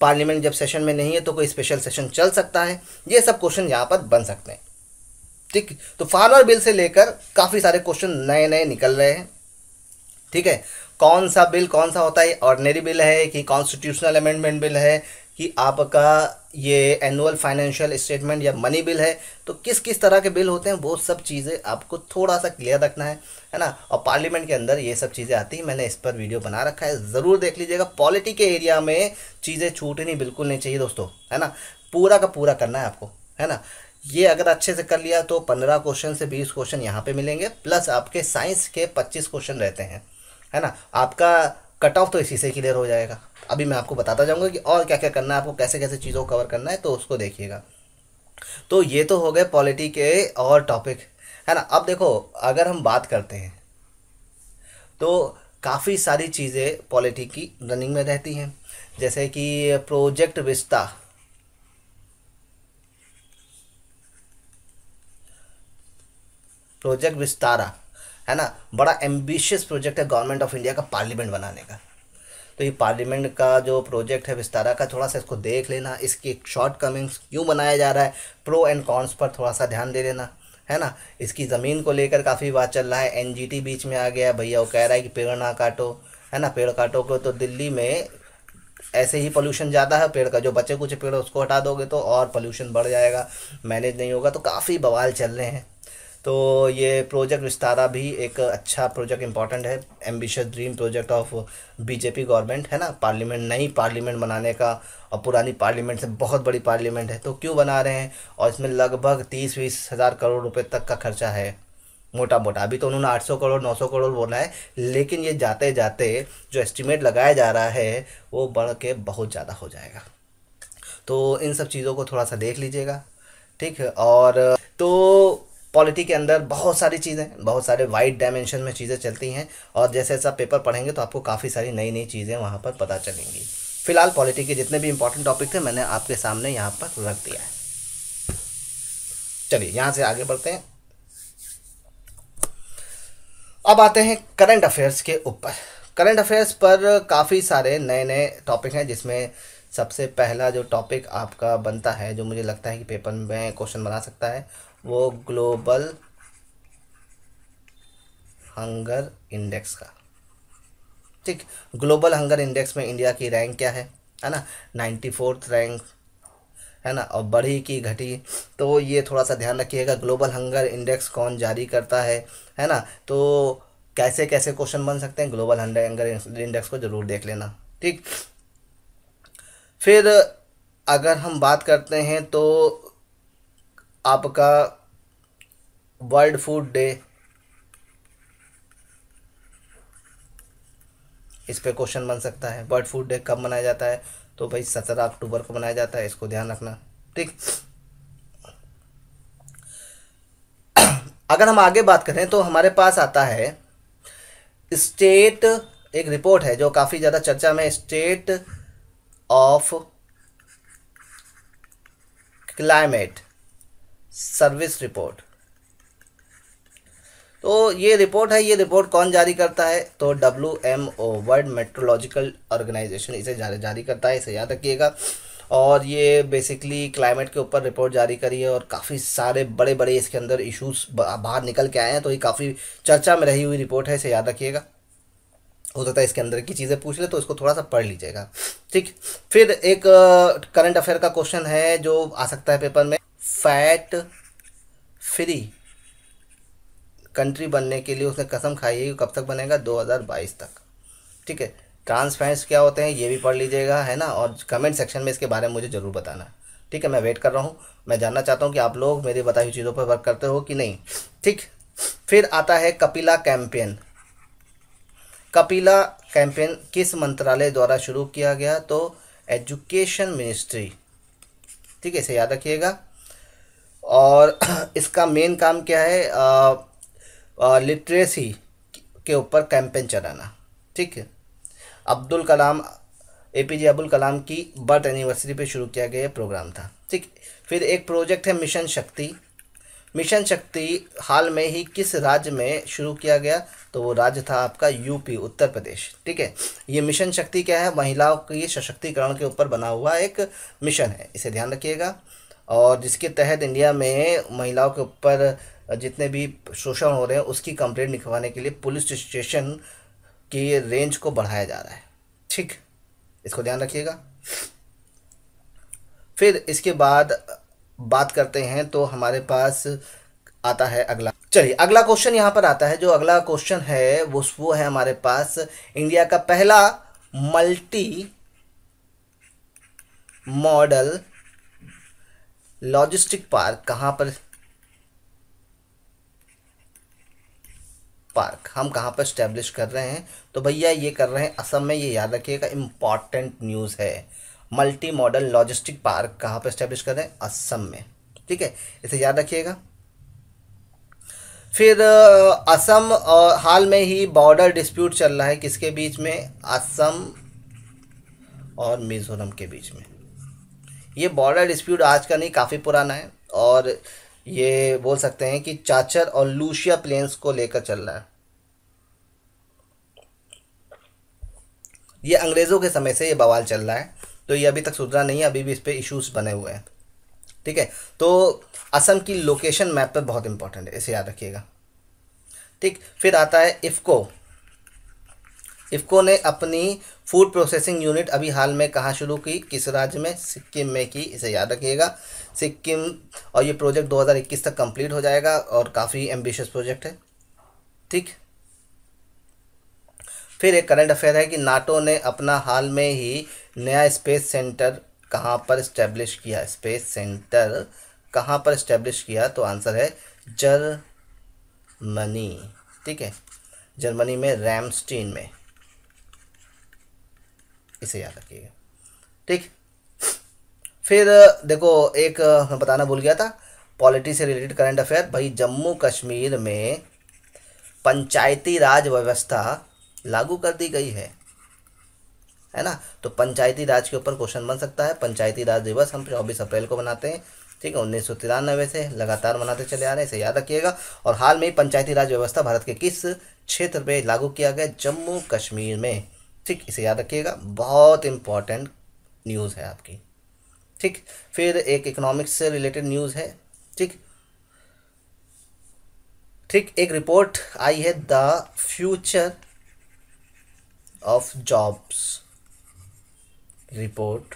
पार्लियामेंट जब सेशन में नहीं है तो कोई स्पेशल सेशन चल सकता है। ये सब क्वेश्चन यहाँ पर बन सकते हैं। ठीक? तो फार्मर बिल से लेकर काफ़ी सारे क्वेश्चन नए नए निकल रहे हैं। ठीक है? कौन सा बिल कौन सा होता है? ऑर्डनरी बिल है कि कॉन्स्टिट्यूशनल अमेंडमेंट बिल है? कि आपका ये एनुअल फाइनेंशियल स्टेटमेंट या मनी बिल है तो किस किस तरह के बिल होते हैं, वो सब चीज़ें आपको थोड़ा सा क्लियर रखना है है ना? और पार्लियामेंट के अंदर ये सब चीज़ें आती हैं, मैंने इस पर वीडियो बना रखा है, ज़रूर देख लीजिएगा। पॉलिटी के एरिया में चीज़ें छूटनी बिल्कुल नहीं चाहिए दोस्तों, है ना? पूरा का पूरा करना है आपको, है ना? ये अगर अच्छे से कर लिया तो पंद्रह क्वेश्चन से बीस क्वेश्चन यहाँ पे मिलेंगे प्लस आपके साइंस के पच्चीस क्वेश्चन रहते हैं, है ना? आपका कट ऑफ़ तो इसी से क्लियर हो जाएगा। अभी मैं आपको बताता जाऊँगा कि और क्या क्या करना है, आपको कैसे कैसे चीज़ों को कवर करना है तो उसको देखिएगा। तो ये तो हो गए पॉलिटी के और टॉपिक है ना? अब देखो, अगर हम बात करते हैं तो काफ़ी सारी चीज़ें पॉलिटी की रनिंग में रहती हैं। जैसे कि प्रोजेक्ट विस्ता। प्रोजेक्ट विस्तारा। है ना? बड़ा एम्बिशियस प्रोजेक्ट है गवर्नमेंट ऑफ़ इंडिया का पार्लियामेंट बनाने का। तो ये पार्लियामेंट का जो प्रोजेक्ट है, विस्तारा का, थोड़ा सा इसको देख लेना। इसकी शॉर्ट कमिंग्स क्यों बनाया जा रहा है? प्रो एंड कॉन्स पर थोड़ा सा ध्यान दे लेना है ना? इसकी ज़मीन को लेकर काफ़ी बात चल रहा है। एनजीटी बीच में आ गया। भैया वो कह रहा है कि पेड़ ना काटो, है ना? पेड़ काटो को तो दिल्ली में ऐसे ही पोल्यूशन ज़्यादा है। पेड़ का जो बचे कुछ पेड़ उसको हटा दोगे तो और पोल्यूशन बढ़ जाएगा। मैनेज नहीं होगा तो काफ़ी बवाल चल रहे हैं। तो ये प्रोजेक्ट विस्तारा भी एक अच्छा प्रोजेक्ट इंपॉर्टेंट है ambitious dream project of BJP government है ना? पार्लियामेंट नई पार्लियामेंट बनाने का और पुरानी पार्लियामेंट से बहुत बड़ी पार्लियामेंट है। तो क्यों बना रहे हैं? और इसमें लगभग तीस बीस हज़ार करोड़ रुपए तक का खर्चा है। मोटा मोटा अभी तो उन्होंने 800 करोड़ 900 करोड़ बोला है, लेकिन ये जाते जाते जो एस्टिमेट लगाया जा रहा है, वो बढ़ के बहुत ज़्यादा हो जाएगा। तो इन सब चीज़ों को थोड़ा सा देख लीजिएगा, ठीक है? और तो पॉलिटी के अंदर बहुत सारी चीज़ें, बहुत सारे वाइड डायमेंशन में चीज़ें चलती हैं और जैसे जैसा पेपर पढ़ेंगे तो आपको काफ़ी सारी नई नई चीज़ें वहाँ पर पता चलेंगी। फ़िलहाल पॉलिटी के जितने भी इंपॉर्टेंट टॉपिक थे मैंने आपके सामने यहाँ पर रख दिया है। चलिए, यहाँ से आगे बढ़ते हैं। अब आते हैं करंट अफेयर्स के ऊपर। करंट अफेयर्स पर काफ़ी सारे नए नए टॉपिक हैं, जिसमें सबसे पहला जो टॉपिक आपका बनता है, जो मुझे लगता है कि पेपर में क्वेश्चन बना सकता है वो ग्लोबल हंगर इंडेक्स का। ठीक, ग्लोबल हंगर इंडेक्स में इंडिया की रैंक क्या है? है ना नाइन्टी फोर्थ रैंक, है ना, और बढ़ी की घटी। तो ये थोड़ा सा ध्यान रखिएगा, ग्लोबल हंगर इंडेक्स कौन जारी करता है है ना? तो कैसे कैसे क्वेश्चन बन सकते हैं? ग्लोबल हंगर इंडेक्स को ज़रूर देख लेना। ठीक, फिर अगर हम बात करते हैं तो आपका वर्ल्ड फ़ूड डे। इस पे क्वेश्चन बन सकता है, वर्ल्ड फ़ूड डे कब मनाया जाता है? तो भाई सत्रह अक्टूबर को मनाया जाता है, इसको ध्यान रखना, ठीक? अगर हम आगे बात करें तो हमारे पास आता है स्टेट, एक रिपोर्ट है जो काफ़ी ज़्यादा चर्चा में state of climate. Service report. तो ये रिपोर्ट है, ये रिपोर्ट कौन जारी करता है? तो W M O world meteorological organisation इसे जारी करता है, इसे याद रखिएगा। और ये बेसिकली क्लाइमेट के ऊपर रिपोर्ट जारी करी है और काफ़ी सारे बड़े बड़े इसके अंदर इश्यूज़ बाहर निकल के आए हैं तो ये काफ़ी चर्चा में रही हुई रिपोर्ट है, इसे याद रखिएगा। हो सकता है इसके अंदर की चीज़ें पूछ ले तो इसको थोड़ा सा पढ़ लीजिएगा। ठीक, फिर एक करंट अफेयर का क्वेश्चन है, जो आ सकता है पेपर में। फैट फ्री कंट्री बनने के लिए उसने कसम खाई है कब तक बनेगा? 2022 तक। ठीक है? ट्रांस फैंस क्या होते हैं ये भी पढ़ लीजिएगा, है ना? और कमेंट सेक्शन में इसके बारे में मुझे ज़रूर बताना। ठीक है? मैं वेट कर रहा हूँ। मैं जानना चाहता हूँ कि आप लोग मेरी बताई हुई चीज़ों पर वर्क करते हो कि नहीं। ठीक? फिर आता है कपिला कैंपेन। कपिला कैंपेन किस मंत्रालय द्वारा शुरू किया गया? तो एजुकेशन मिनिस्ट्री। ठीक है? इसे याद रखिएगा। और इसका मेन काम क्या है? लिटरेसी के ऊपर कैंपेन चलाना, ठीक है? Abdul Kalam A P J Abdul Kalam की बर्थ एनिवर्सरी पे शुरू किया गया प्रोग्राम था, ठीक? फिर एक प्रोजेक्ट है मिशन शक्ति। मिशन शक्ति हाल में ही किस राज्य में शुरू किया गया? तो वो राज्य था आपका यूपी उत्तर प्रदेश, ठीक है? ये मिशन शक्ति क्या है? महिलाओं के सशक्तिकरण के ऊपर बना हुआ एक मिशन है, इसे ध्यान रखिएगा। और जिसके तहत इंडिया में महिलाओं के ऊपर जितने भी शोषण हो रहे हैं, उसकी कंप्लेंट लिखवाने के लिए पुलिस स्टेशन की रेंज को बढ़ाया जा रहा है। ठीक? इसको ध्यान रखिएगा। फिर इसके बाद बात करते हैं तो हमारे पास आता है अगला। चलिए, अगला क्वेश्चन यहाँ पर आता है। जो अगला क्वेश्चन है, वो वो है हमारे पास इंडिया का पहला मल्टी मॉडल लॉजिस्टिक पार्क, कहाँ पर? पार्क, हम कहाँ पर स्टैब्लिश कर रहे हैं? तो भैया ये कर रहे हैं, असम में, ये याद रखिएगा, इंपॉर्टेंट न्यूज़ है। मल्टी मॉडल लॉजिस्टिक पार्क, कहाँ पर स्टैब्लिश कर रहे हैं? असम में। ठीक है, इसे याद रखिएगा। फिर असम और हाल में ही बॉर्डर डिस्प्यूट चल रहा है, किसके बीच में? असम और मिज़ोरम के बीच में। ये बॉर्डर डिस्प्यूट आज का नहीं, काफ़ी पुराना है और ये बोल सकते हैं कि चाचर और लूशिया प्लेन्स को लेकर चल रहा है। ये अंग्रेज़ों के समय से ये बवाल चल रहा है तो ये अभी तक सुधरा नहीं है अभी भी इस पर इशूज़ बने हुए हैं। ठीक है तो असम की लोकेशन मैप पर बहुत इंपॉर्टेंट है, इसे याद रखिएगा। ठीक, फिर आता है इफ़को। इफ़को ने अपनी फ़ूड प्रोसेसिंग यूनिट अभी हाल में कहाँ शुरू की, किस राज्य में? सिक्किम में की, इसे याद रखिएगा। सिक्किम, और ये प्रोजेक्ट 2021 तक कंप्लीट हो जाएगा, और काफ़ी एम्बिशियस प्रोजेक्ट है। ठीक? फिर एक करंट अफेयर है कि नाटो ने अपना हाल में ही नया स्पेस सेंटर कहाँ पर इस्टेब्लिश किया? स्पेस सेंटर कहाँ पर इस्टेब्लिश किया? तो आंसर है जर्मनी। ठीक है? जर्मनी में रैमस्टीन में। इसे याद रखिएगा। ठीक? फिर, देखो, एक, मैं बताना भूल गया था, पॉलिटी से रिलेटेड करंट अफेयर, भाई जम्मू कश्मीर में पंचायती राज व्यवस्था लागू कर दी गई है। है ना? तो पंचायती राज के ऊपर क्वेश्चन बन सकता है। पंचायती राज दिवस हम चौबीस अप्रैल को मनाते हैं। ठीक है? उन्नीस सौ तिरानवे से लगातार मनाते चले आ रहे हैं, इसे याद रखिएगा। और हाल में पंचायती राज व्यवस्था भारत के किस क्षेत्र में लागू किया गया? जम्मू कश्मीर में। ठीक, इसे याद रखिएगा, बहुत इंपॉर्टेंट न्यूज़ है आपकी। ठीक, फिर एक इकोनॉमिक्स से रिलेटेड न्यूज़ है, ठीक। ठीक, एक रिपोर्ट आई है the future of jobs report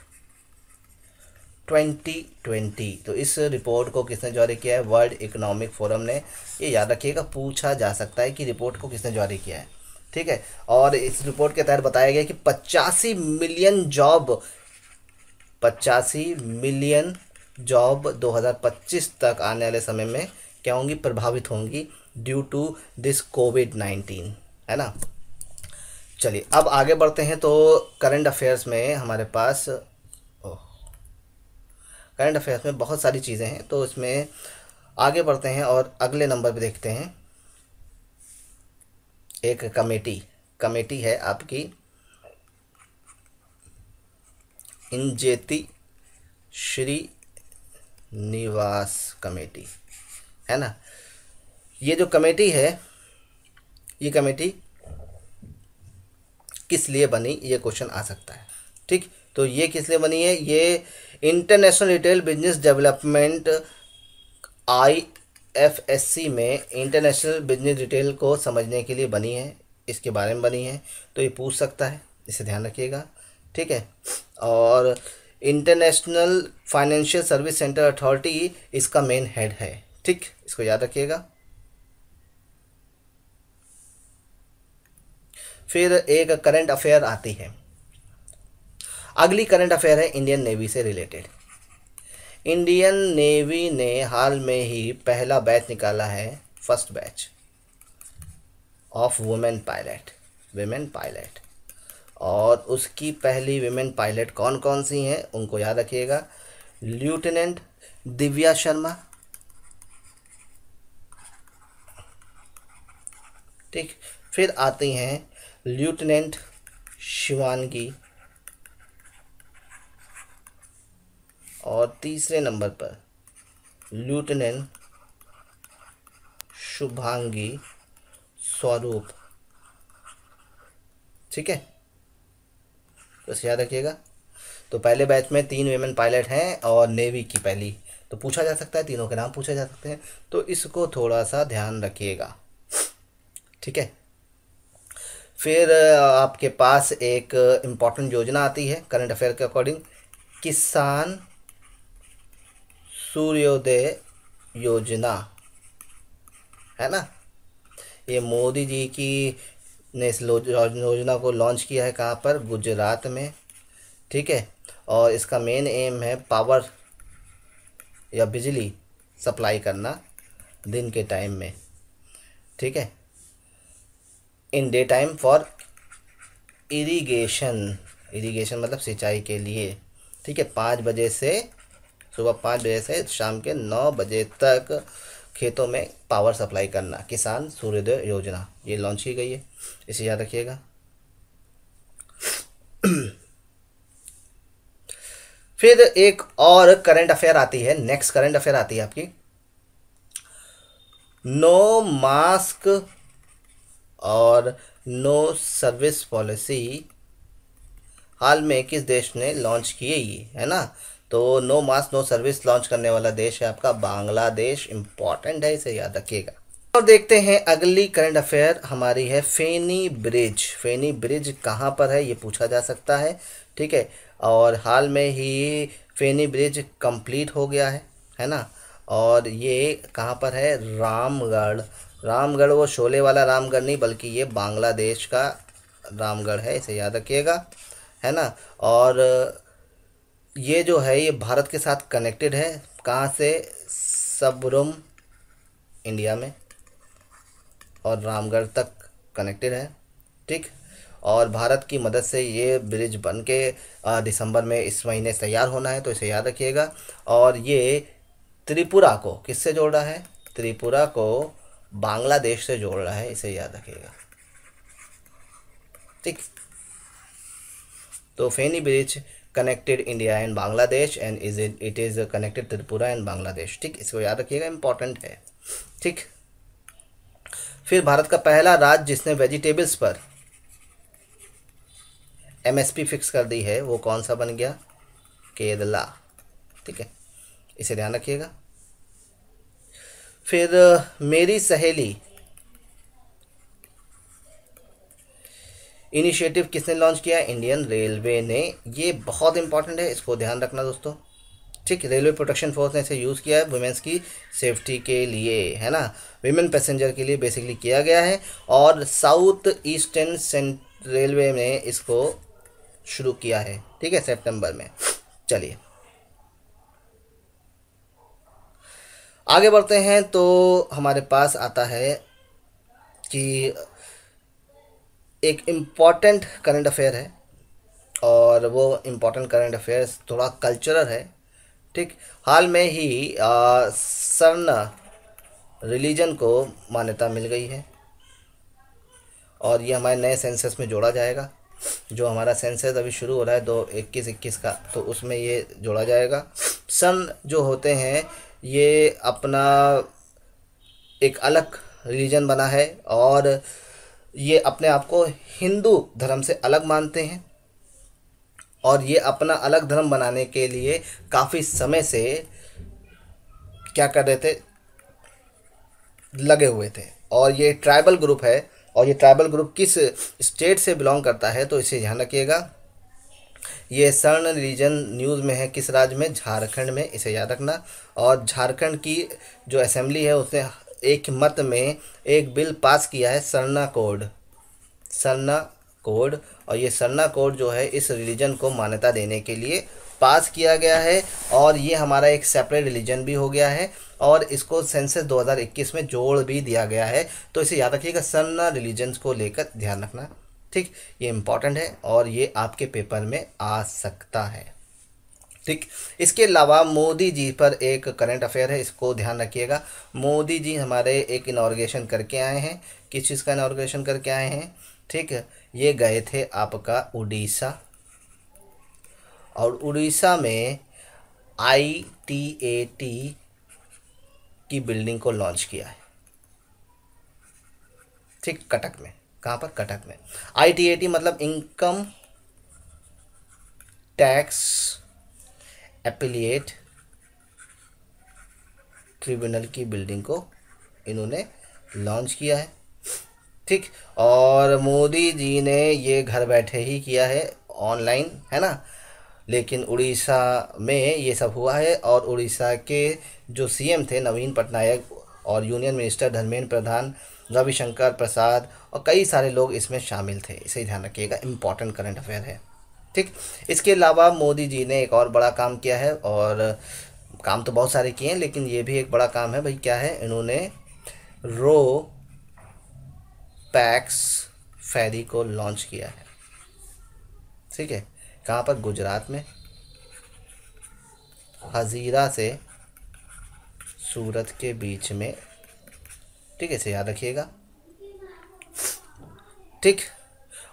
2020 तो इस रिपोर्ट को किसने जारी किया है? वर्ल्ड इकोनॉमिक फोरम ने। ये याद रखिएगा, पूछा जा सकता है कि रिपोर्ट को किसने जारी किया है। ठीक है? और इस रिपोर्ट के तहत बताया गया कि पचासी मिलियन जॉब पचासी मिलियन जॉब 2025 तक आने वाले समय में क्या होंगी? प्रभावित होंगी due to this COVID nineteen है ना? चलिए, अब आगे बढ़ते हैं तो करंट अफेयर्स में हमारे पास करंट अफेयर्स में बहुत सारी चीज़ें हैं तो इसमें आगे बढ़ते हैं और अगले नंबर पे देखते हैं। एक कमेटी कमेटी है आपकी। इंजेती श्री निवास कमेटी, है ना? ये जो कमेटी है, ये कमेटी किस लिए बनी, ये क्वेश्चन आ सकता है, ठीक? तो ये किस लिए बनी है? ये international retail business development I F S C में इंटरनेशनल बिज़नेस डिटेल को समझने के लिए बनी है, इसके बारे में बनी है तो ये पूछ सकता है, इसे ध्यान रखिएगा, ठीक है? और international financial service centre authority इसका मेन हेड है, ठीक? इसको याद रखिएगा। फिर एक करंट अफेयर आती है। अगली करंट अफेयर है इंडियन नेवी से रिलेटेड इंडियन नेवी ने हाल में ही पहला बैच निकाला है, first batch of women pilot women pilot. और उसकी पहली वुमेन पायलट कौन कौन सी हैं, उनको याद रखिएगा। ल्यूटेनेंट दिव्या शर्मा। ठीक, फिर आती हैं ल्यूटेनेंट शिवानगी। और तीसरे नंबर पर ल्यूटेनेंट शुभांगी स्वरूप। ठीक है? बस याद रखिएगा। तो पहले बैच में तीन वेमेन पायलट हैं और नेवी की पहली। तो पूछा जा सकता है, तीनों के नाम पूछे जा सकते हैं। तो इसको थोड़ा सा ध्यान रखिएगा। ठीक है? फिर आपके पास एक इंपॉर्टेंट योजना आती है करंट अफेयर के अकॉर्डिंग किसान सूर्योदय योजना है ना? ये मोदी जी की ने इस योजना को लॉन्च किया है कहाँ पर? गुजरात में। ठीक है? और इसका मेन एम है पावर या बिजली सप्लाई करना दिन के टाइम में। ठीक है? In day time for irrigation irrigation मतलब सिंचाई के लिए। ठीक है? पाँच बजे से सुबह पाँच बजे से शाम के नौ बजे तक खेतों में पावर सप्लाई करना, किसान सूर्योदय योजना, ये लॉन्च की गई है। इसे याद रखिएगा। फिर एक और करंट अफेयर आती है नेक्स्ट करंट अफेयर आती है आपकी। नो मास्क और नो सर्विस पॉलिसी हाल में किस देश ने लॉन्च किए ये, है ना? तो no mask no service launch करने वाला देश है आपका, बांग्लादेश इंपॉर्टेंट है, इसे याद रखिएगा। और देखते हैं अगली करंट अफेयर हमारी है फेनी ब्रिज फेनी ब्रिज कहाँ पर है, ये पूछा जा सकता है, ठीक है? और हाल में ही फेनी ब्रिज कंप्लीट हो गया है है ना? और ये कहाँ पर है? रामगढ़। रामगढ़, वो शोले वाला रामगढ़ नहीं, बल्कि ये बांग्लादेश का रामगढ़ है, इसे याद रखिएगा, है ना? और ये जो है, ये भारत के साथ कनेक्टेड है, कहाँ से? सबरुम, इंडिया में। और रामगढ़ तक कनेक्टेड है, ठीक? और भारत की मदद से ये ब्रिज बन के दिसंबर में इस महीने तैयार होना है तो इसे याद रखिएगा। और ये त्रिपुरा को किससे जोड़ रहा है? त्रिपुरा को बांग्लादेश से जोड़ रहा है, इसे याद रखिएगा। ठीक? तो Feni bridge connected India and Bangladesh and is it it is connected Tripura and Bangladesh ठीक, इसको याद रखिएगा इंपॉर्टेंट है। ठीक? फिर भारत का पहला राज्य जिसने वेजिटेबल्स पर एमएसपी फिक्स कर दी है, वो कौन सा बन गया? केरला। ठीक है? इसे ध्यान रखिएगा। फिर, मेरी सहेली इनिशिएटिव किसने लॉन्च किया इंडियन रेलवे ने। ये बहुत इंपॉर्टेंट है, इसको ध्यान रखना दोस्तों। ठीक, रेलवे प्रोटेक्शन फोर्स ने इसे यूज़ किया है वुमेंस की सेफ्टी के लिए, है ना? विमेन पैसेंजर के लिए बेसिकली किया गया है। और साउथ ईस्टर्न रेलवे ने इसको शुरू किया है। ठीक है सितंबर में। चलिए। आगे बढ़ते हैं तो हमारे पास आता है कि एक इंपॉर्टेंट करंट अफेयर है और वो इंपॉर्टेंट करंट अफेयर्स थोड़ा कल्चरल है, ठीक? हाल में ही सर्ण रिलीजन को मान्यता मिल गई है और ये हमारे नए सेंसस में जोड़ा जाएगा। जो हमारा सेंसस अभी शुरू हो रहा है दो, इक्कीस इक्कीस का तो उसमें ये जोड़ा जाएगा। सन जो होते हैं, ये अपना एक अलग रिलीजन बना है और ये अपने आप को हिंदू धर्म से अलग मानते हैं और ये अपना अलग धर्म बनाने के लिए काफ़ी समय से क्या कर रहे थे? लगे हुए थे। और ये ट्राइबल ग्रुप है और ये ट्राइबल ग्रुप किस स्टेट से बिलोंग करता है तो इसे ध्यान रखिएगा। ये सर्ण रीजन न्यूज़ में है किस राज्य में? झारखंड में, इसे याद रखना। और झारखंड की जो असेंबली है, उसने एक मत में एक बिल पास किया है सरना कोड। सरना कोड, और ये सरना कोड जो है इस रिलीजन को मान्यता देने के लिए पास किया गया है, और ये हमारा एक सेपरेट रिलीजन भी हो गया है, और इसको सेंसस 2021 में जोड़ भी दिया गया है। तो इसे याद रखिएगा, सरना रिलीजन्स को लेकर ध्यान रखना, ठीक? ये इंपॉर्टेंट है, और ये आपके पेपर में आ सकता है। ठीक। इसके अलावा मोदी जी पर एक करंट अफेयर है, इसको ध्यान रखिएगा। मोदी जी हमारे एक इनाग्रेशन करके आए हैं। किस चीज़ का इनाग्रेशन करके आए हैं? ठीक, ये गए थे आपका उड़ीसा। और उड़ीसा में आई टी ए टी की बिल्डिंग को लॉन्च किया है। ठीक, कटक में। कहाँ पर? कटक में। आई टी ए टी मतलब इनकम टैक्स एपिलिएट ट्रिब्यूनल की बिल्डिंग को इन्होंने लॉन्च किया है। ठीक, और मोदी जी ने ये घर बैठे ही किया है ऑनलाइन, है ना? लेकिन उड़ीसा में ये सब हुआ है और उड़ीसा के जो सीएम थे, नवीन पटनायक और यूनियन मिनिस्टर धर्मेंद्र प्रधान, रविशंकर प्रसाद और कई सारे लोग इसमें शामिल थे। इसे ध्यान रखिएगा इंपॉर्टेंट करंट अफेयर है। ठीक? इसके अलावा मोदी जी ने एक और बड़ा काम किया है और काम तो बहुत सारे किए हैं, लेकिन ये भी एक बड़ा काम है भाई। क्या है? इन्होंने रो पैक्स फेरी को लॉन्च किया है। ठीक है? कहाँ पर? गुजरात में। हजीरा से सूरत के बीच में। ठीक है, इसे याद रखिएगा। ठीक?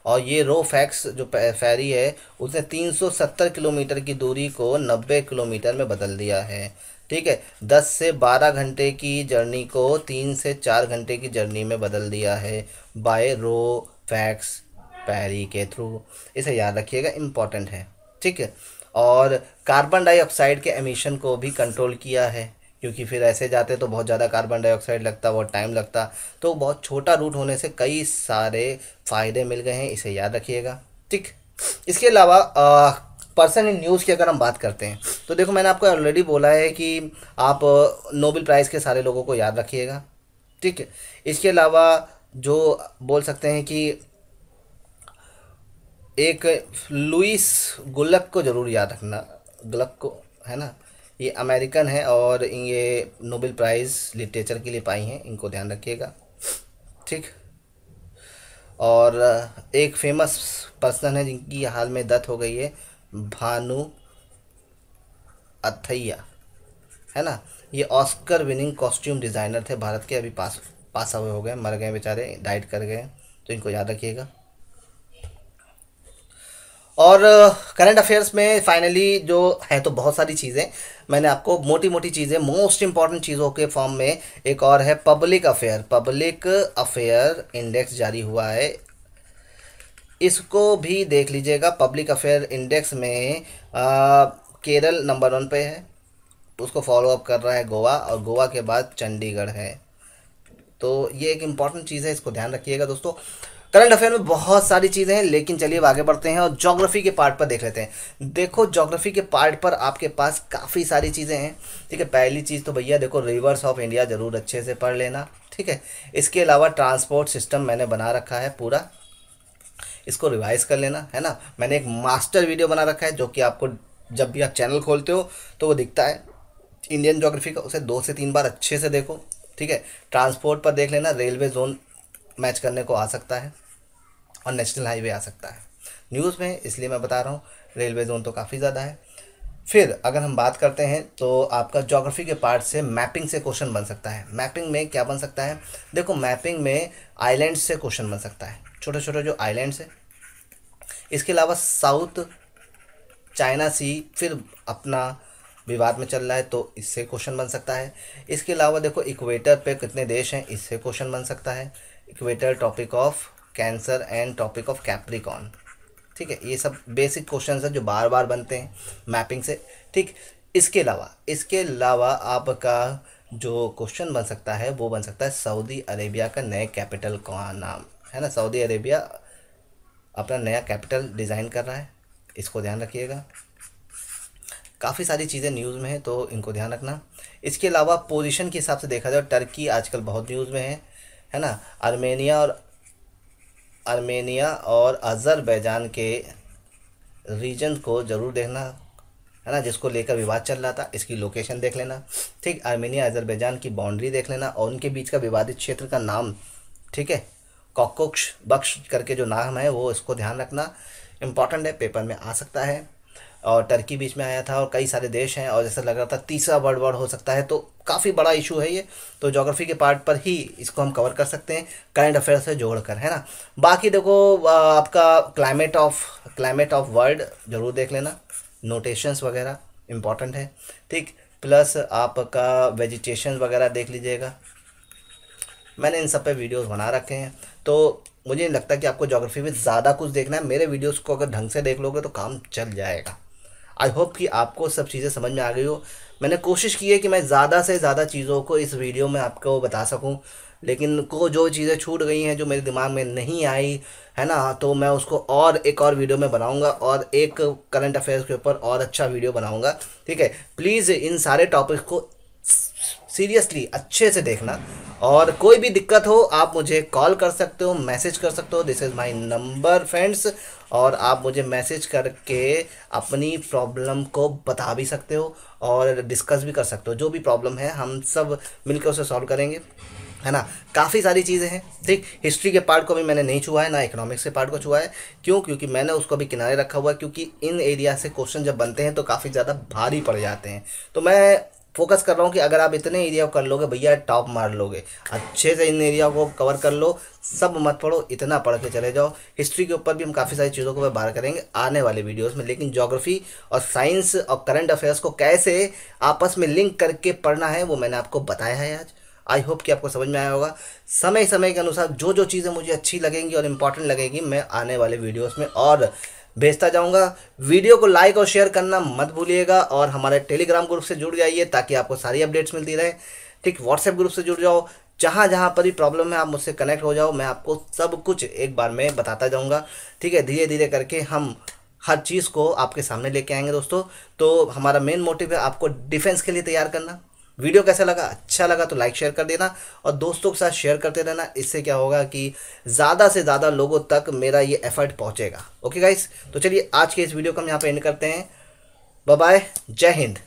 और ये रो फैक्स जो फेरी है, उसने 370 किलोमीटर की दूरी को 90 किलोमीटर में बदल दिया है। ठीक है? 10 से 12 घंटे की जर्नी को 3 से 4 घंटे की जर्नी में बदल दिया है बाय रो फैक्स पैरी के थ्रू इसे याद रखिएगा इंपॉर्टेंट है। ठीक है? और कार्बन डाइऑक्साइड के एमिशन को भी कंट्रोल किया है। क्योंकि फिर ऐसे जाते तो बहुत ज़्यादा कार्बन डाइऑक्साइड लगता, बहुत टाइम लगता। तो बहुत छोटा रूट होने से कई सारे फ़ायदे मिल गए हैं, इसे याद रखिएगा। ठीक। इसके अलावा पर्सन इन न्यूज़ की अगर हम बात करते हैं तो देखो मैंने आपको ऑलरेडी बोला है कि आप नोबेल प्राइज़ के सारे लोगों को याद रखिएगा। ठीक। है इसके अलावा जो बोल सकते हैं कि एक लुइस गुलक को ज़रूर याद रखना, गुलक को, है ना? ये अमेरिकन है और ये नोबेल प्राइज़ लिटरेचर के लिए पाई हैं, इनको ध्यान रखिएगा। ठीक? और एक फ़ेमस पर्सन है जिनकी हाल में डेथ हो गई है, भानु अथैया। है ना? ये ऑस्कर विनिंग कॉस्ट्यूम डिज़ाइनर थे, भारत के, अभी पास पास हुए हो गए, मर गए बेचारे डाइट कर गए। तो इनको याद रखिएगा। और करंट अफेयर्स में फाइनली जो है तो बहुत सारी चीज़ें। मैंने आपको मोटी मोटी चीज़ें मोस्ट इंपॉर्टेंट चीज़ों के फॉर्म में एक और है public affair public affair index जारी हुआ है। इसको भी देख लीजिएगा। पब्लिक अफेयर इंडेक्स में केरल नंबर वन पे है। उसको फॉलो अप कर रहा है गोवा और गोवा के बाद चंडीगढ़ है। तो ये एक इंपॉर्टेंट चीज़ है, इसको ध्यान रखिएगा दोस्तों। करंट अफेयर में बहुत सारी चीज़ें हैं, लेकिन चलिए अब आगे बढ़ते हैं और जोग्राफी के पार्ट पर देख लेते हैं। देखो जोग्राफी के पार्ट पर आपके पास काफ़ी सारी चीज़ें हैं। ठीक है, पहली चीज़ तो भैया देखो रिवर्स ऑफ़ इंडिया ज़रूर अच्छे से पढ़ लेना। ठीक है, इसके अलावा ट्रांसपोर्ट सिस्टम मैंने बना रखा है पूरा। इसको रिवाइज कर लेना, है ना? मैंने एक मास्टर वीडियो बना रखा है जो कि आपको जब भी आप चैनल खोलते हो तो वो दिखता है। इंडियन जोग्राफी का, उसे दो से तीन बार अच्छे से देखो। ठीक है ट्रांसपोर्ट पर देख लेना रेलवे जोन मैच करने को आ सकता है। और नेशनल हाईवे आ सकता है। न्यूज़ में इसलिए मैं बता रहा हूँ, रेलवे जोन तो काफ़ी ज़्यादा है। फिर अगर हम बात करते हैं तो आपका जोग्राफी के पार्ट से मैपिंग से क्वेश्चन बन सकता है। मैपिंग में क्या बन सकता है? देखो मैपिंग में आइलैंड से क्वेश्चन बन सकता है। छोटे छोटे जो आइलैंड्स है, इसके अलावा साउथ चाइना सी फिर अपना विवाद में चल रहा है तो इससे क्वेश्चन बन सकता है। इसके अलावा देखो इक्वेटर पे कितने देश हैं, इससे क्वेश्चन बन सकता है। Equator tropic of Cancer and tropic of Capricorn ठीक है, ये सब बेसिक क्वेश्चन हैं जो बार बार बनते हैं मैपिंग से। ठीक, इसके अलावा इसके अलावा आपका जो क्वेश्चन बन सकता है, वो बन सकता है सऊदी अरेबिया का नए कैपिटल का नाम। है ना? सऊदी अरेबिया अपना नया कैपिटल डिज़ाइन कर रहा है। इसको ध्यान रखिएगा। काफ़ी सारी चीज़ें न्यूज़ में है तो इनको ध्यान रखना। इसके अलावा पोजीशन के हिसाब से देखा जाए टर्की आजकल बहुत न्यूज़ में है। है ना? आर्मेनिया और आर्मेनिया और अज़रबैजान के रीजन को ज़रूर देखना, है ना, जिसको लेकर विवाद चल रहा था। इसकी लोकेशन देख लेना। ठीक, आर्मेनिया, अजरबैजान की बाउंड्री देख लेना और उनके बीच का विवादित क्षेत्र का नाम, ठीक है कॉकोक्ष बख्श करके जो नाम है, वो इसको ध्यान रखना। इंपॉर्टेंट है पेपर में आ सकता है। और टर्की बीच में आया था और कई सारे देश हैं और जैसा लग रहा था तीसरा वर्ल्ड वॉर हो सकता है तो काफ़ी बड़ा इशू है ये। तो जोग्राफी के पार्ट पर ही इसको हम कवर कर सकते हैं। करंट अफेयर से जोड़कर है ना? बाकी देखो आपका climate of climate of world ज़रूर देख लेना। नोटेशंस वगैरह इंपॉर्टेंट है। ठीक प्लस आपका वेजिटेशन वगैरह देख लीजिएगा। मैंने इन सब पे वीडियोस बना रखे हैं। तो मुझे नहीं लगता कि आपको जोग्राफी में ज़्यादा कुछ देखना है। मेरे वीडियोस को अगर ढंग से देख लोगे तो काम चल जाएगा। आई होप कि आपको सब चीज़ें समझ में आ गई हो। मैंने कोशिश की है कि मैं ज़्यादा से ज़्यादा चीज़ों को इस वीडियो में आपको बता सकूँ, लेकिन को जो चीज़ें छूट गई हैं, जो मेरे दिमाग में नहीं आई, है ना तो मैं उसको और एक और वीडियो में बनाऊँगा और एक करंट अफेयर्स के ऊपर और अच्छा वीडियो बनाऊँगा। ठीक है प्लीज़ इन सारे टॉपिक्स को सीरियसली अच्छे से देखना। और कोई भी दिक्कत हो, आप मुझे कॉल कर सकते हो मैसेज कर सकते हो। This is my number friends और आप मुझे मैसेज करके अपनी प्रॉब्लम को बता भी सकते हो और डिस्कस भी कर सकते हो। जो भी प्रॉब्लम है, हम सब मिलकर उसे सॉल्व करेंगे। है ना? काफ़ी सारी चीज़ें हैं। ठीक? हिस्ट्री के पार्ट को भी मैंने नहीं छुआ है, ना इकोनॉमिक्स के पार्ट को छुआ है। क्यों? क्योंकि मैंने उसको भी किनारे रखा हुआ है। क्योंकि इन एरिया से क्वेश्चन जब बनते हैं तो काफ़ी ज़्यादा भारी पड़ जाते हैं। तो मैं फोकस कर रहा हूँ कि अगर आप इतने एरिया को कर लोगे, भैया टॉप मार लोगे। अच्छे से इन एरिया को कवर कर लो, सब मत पढ़ो, इतना पढ़ के चले जाओ। हिस्ट्री के ऊपर भी हम काफ़ी सारी चीज़ों को बाहर करेंगे आने वाले वीडियोस में, लेकिन ज्योग्राफी और साइंस और करंट अफेयर्स को कैसे आपस में लिंक करके पढ़ना है, वो मैंने आपको बताया है आज। आई होप कि आपको समझ में आया होगा। समय समय के अनुसार जो जो चीज़ें मुझे अच्छी लगेंगी और इंपॉर्टेंट लगेगी, मैं आने वाले वीडियोस में और भेजता जाऊँगा। वीडियो को लाइक और शेयर करना मत भूलिएगा और हमारे टेलीग्राम ग्रुप से जुड़ जाइए ताकि आपको सारी अपडेट्स मिलती रहे। ठीक व्हाट्सएप ग्रुप से जुड़ जाओ। जहाँ जहाँ पर भी प्रॉब्लम है, आप मुझसे कनेक्ट हो जाओ। मैं आपको सब कुछ एक बार में बताता जाऊँगा। ठीक है, धीरे धीरे करके हम हर चीज़ को आपके सामने लेके आएँगे दोस्तों। तो हमारा मेन मोटिव है आपको डिफेंस के लिए तैयार करना। वीडियो कैसा लगा? अच्छा लगा तो लाइक शेयर कर देना और दोस्तों के साथ शेयर करते रहना। इससे क्या होगा कि ज़्यादा से ज़्यादा लोगों तक मेरा ये एफर्ट पहुँचेगा। ओके गाइस तो चलिए आज के इस वीडियो को हम यहाँ पर एंड करते हैं। बाय जय हिंद।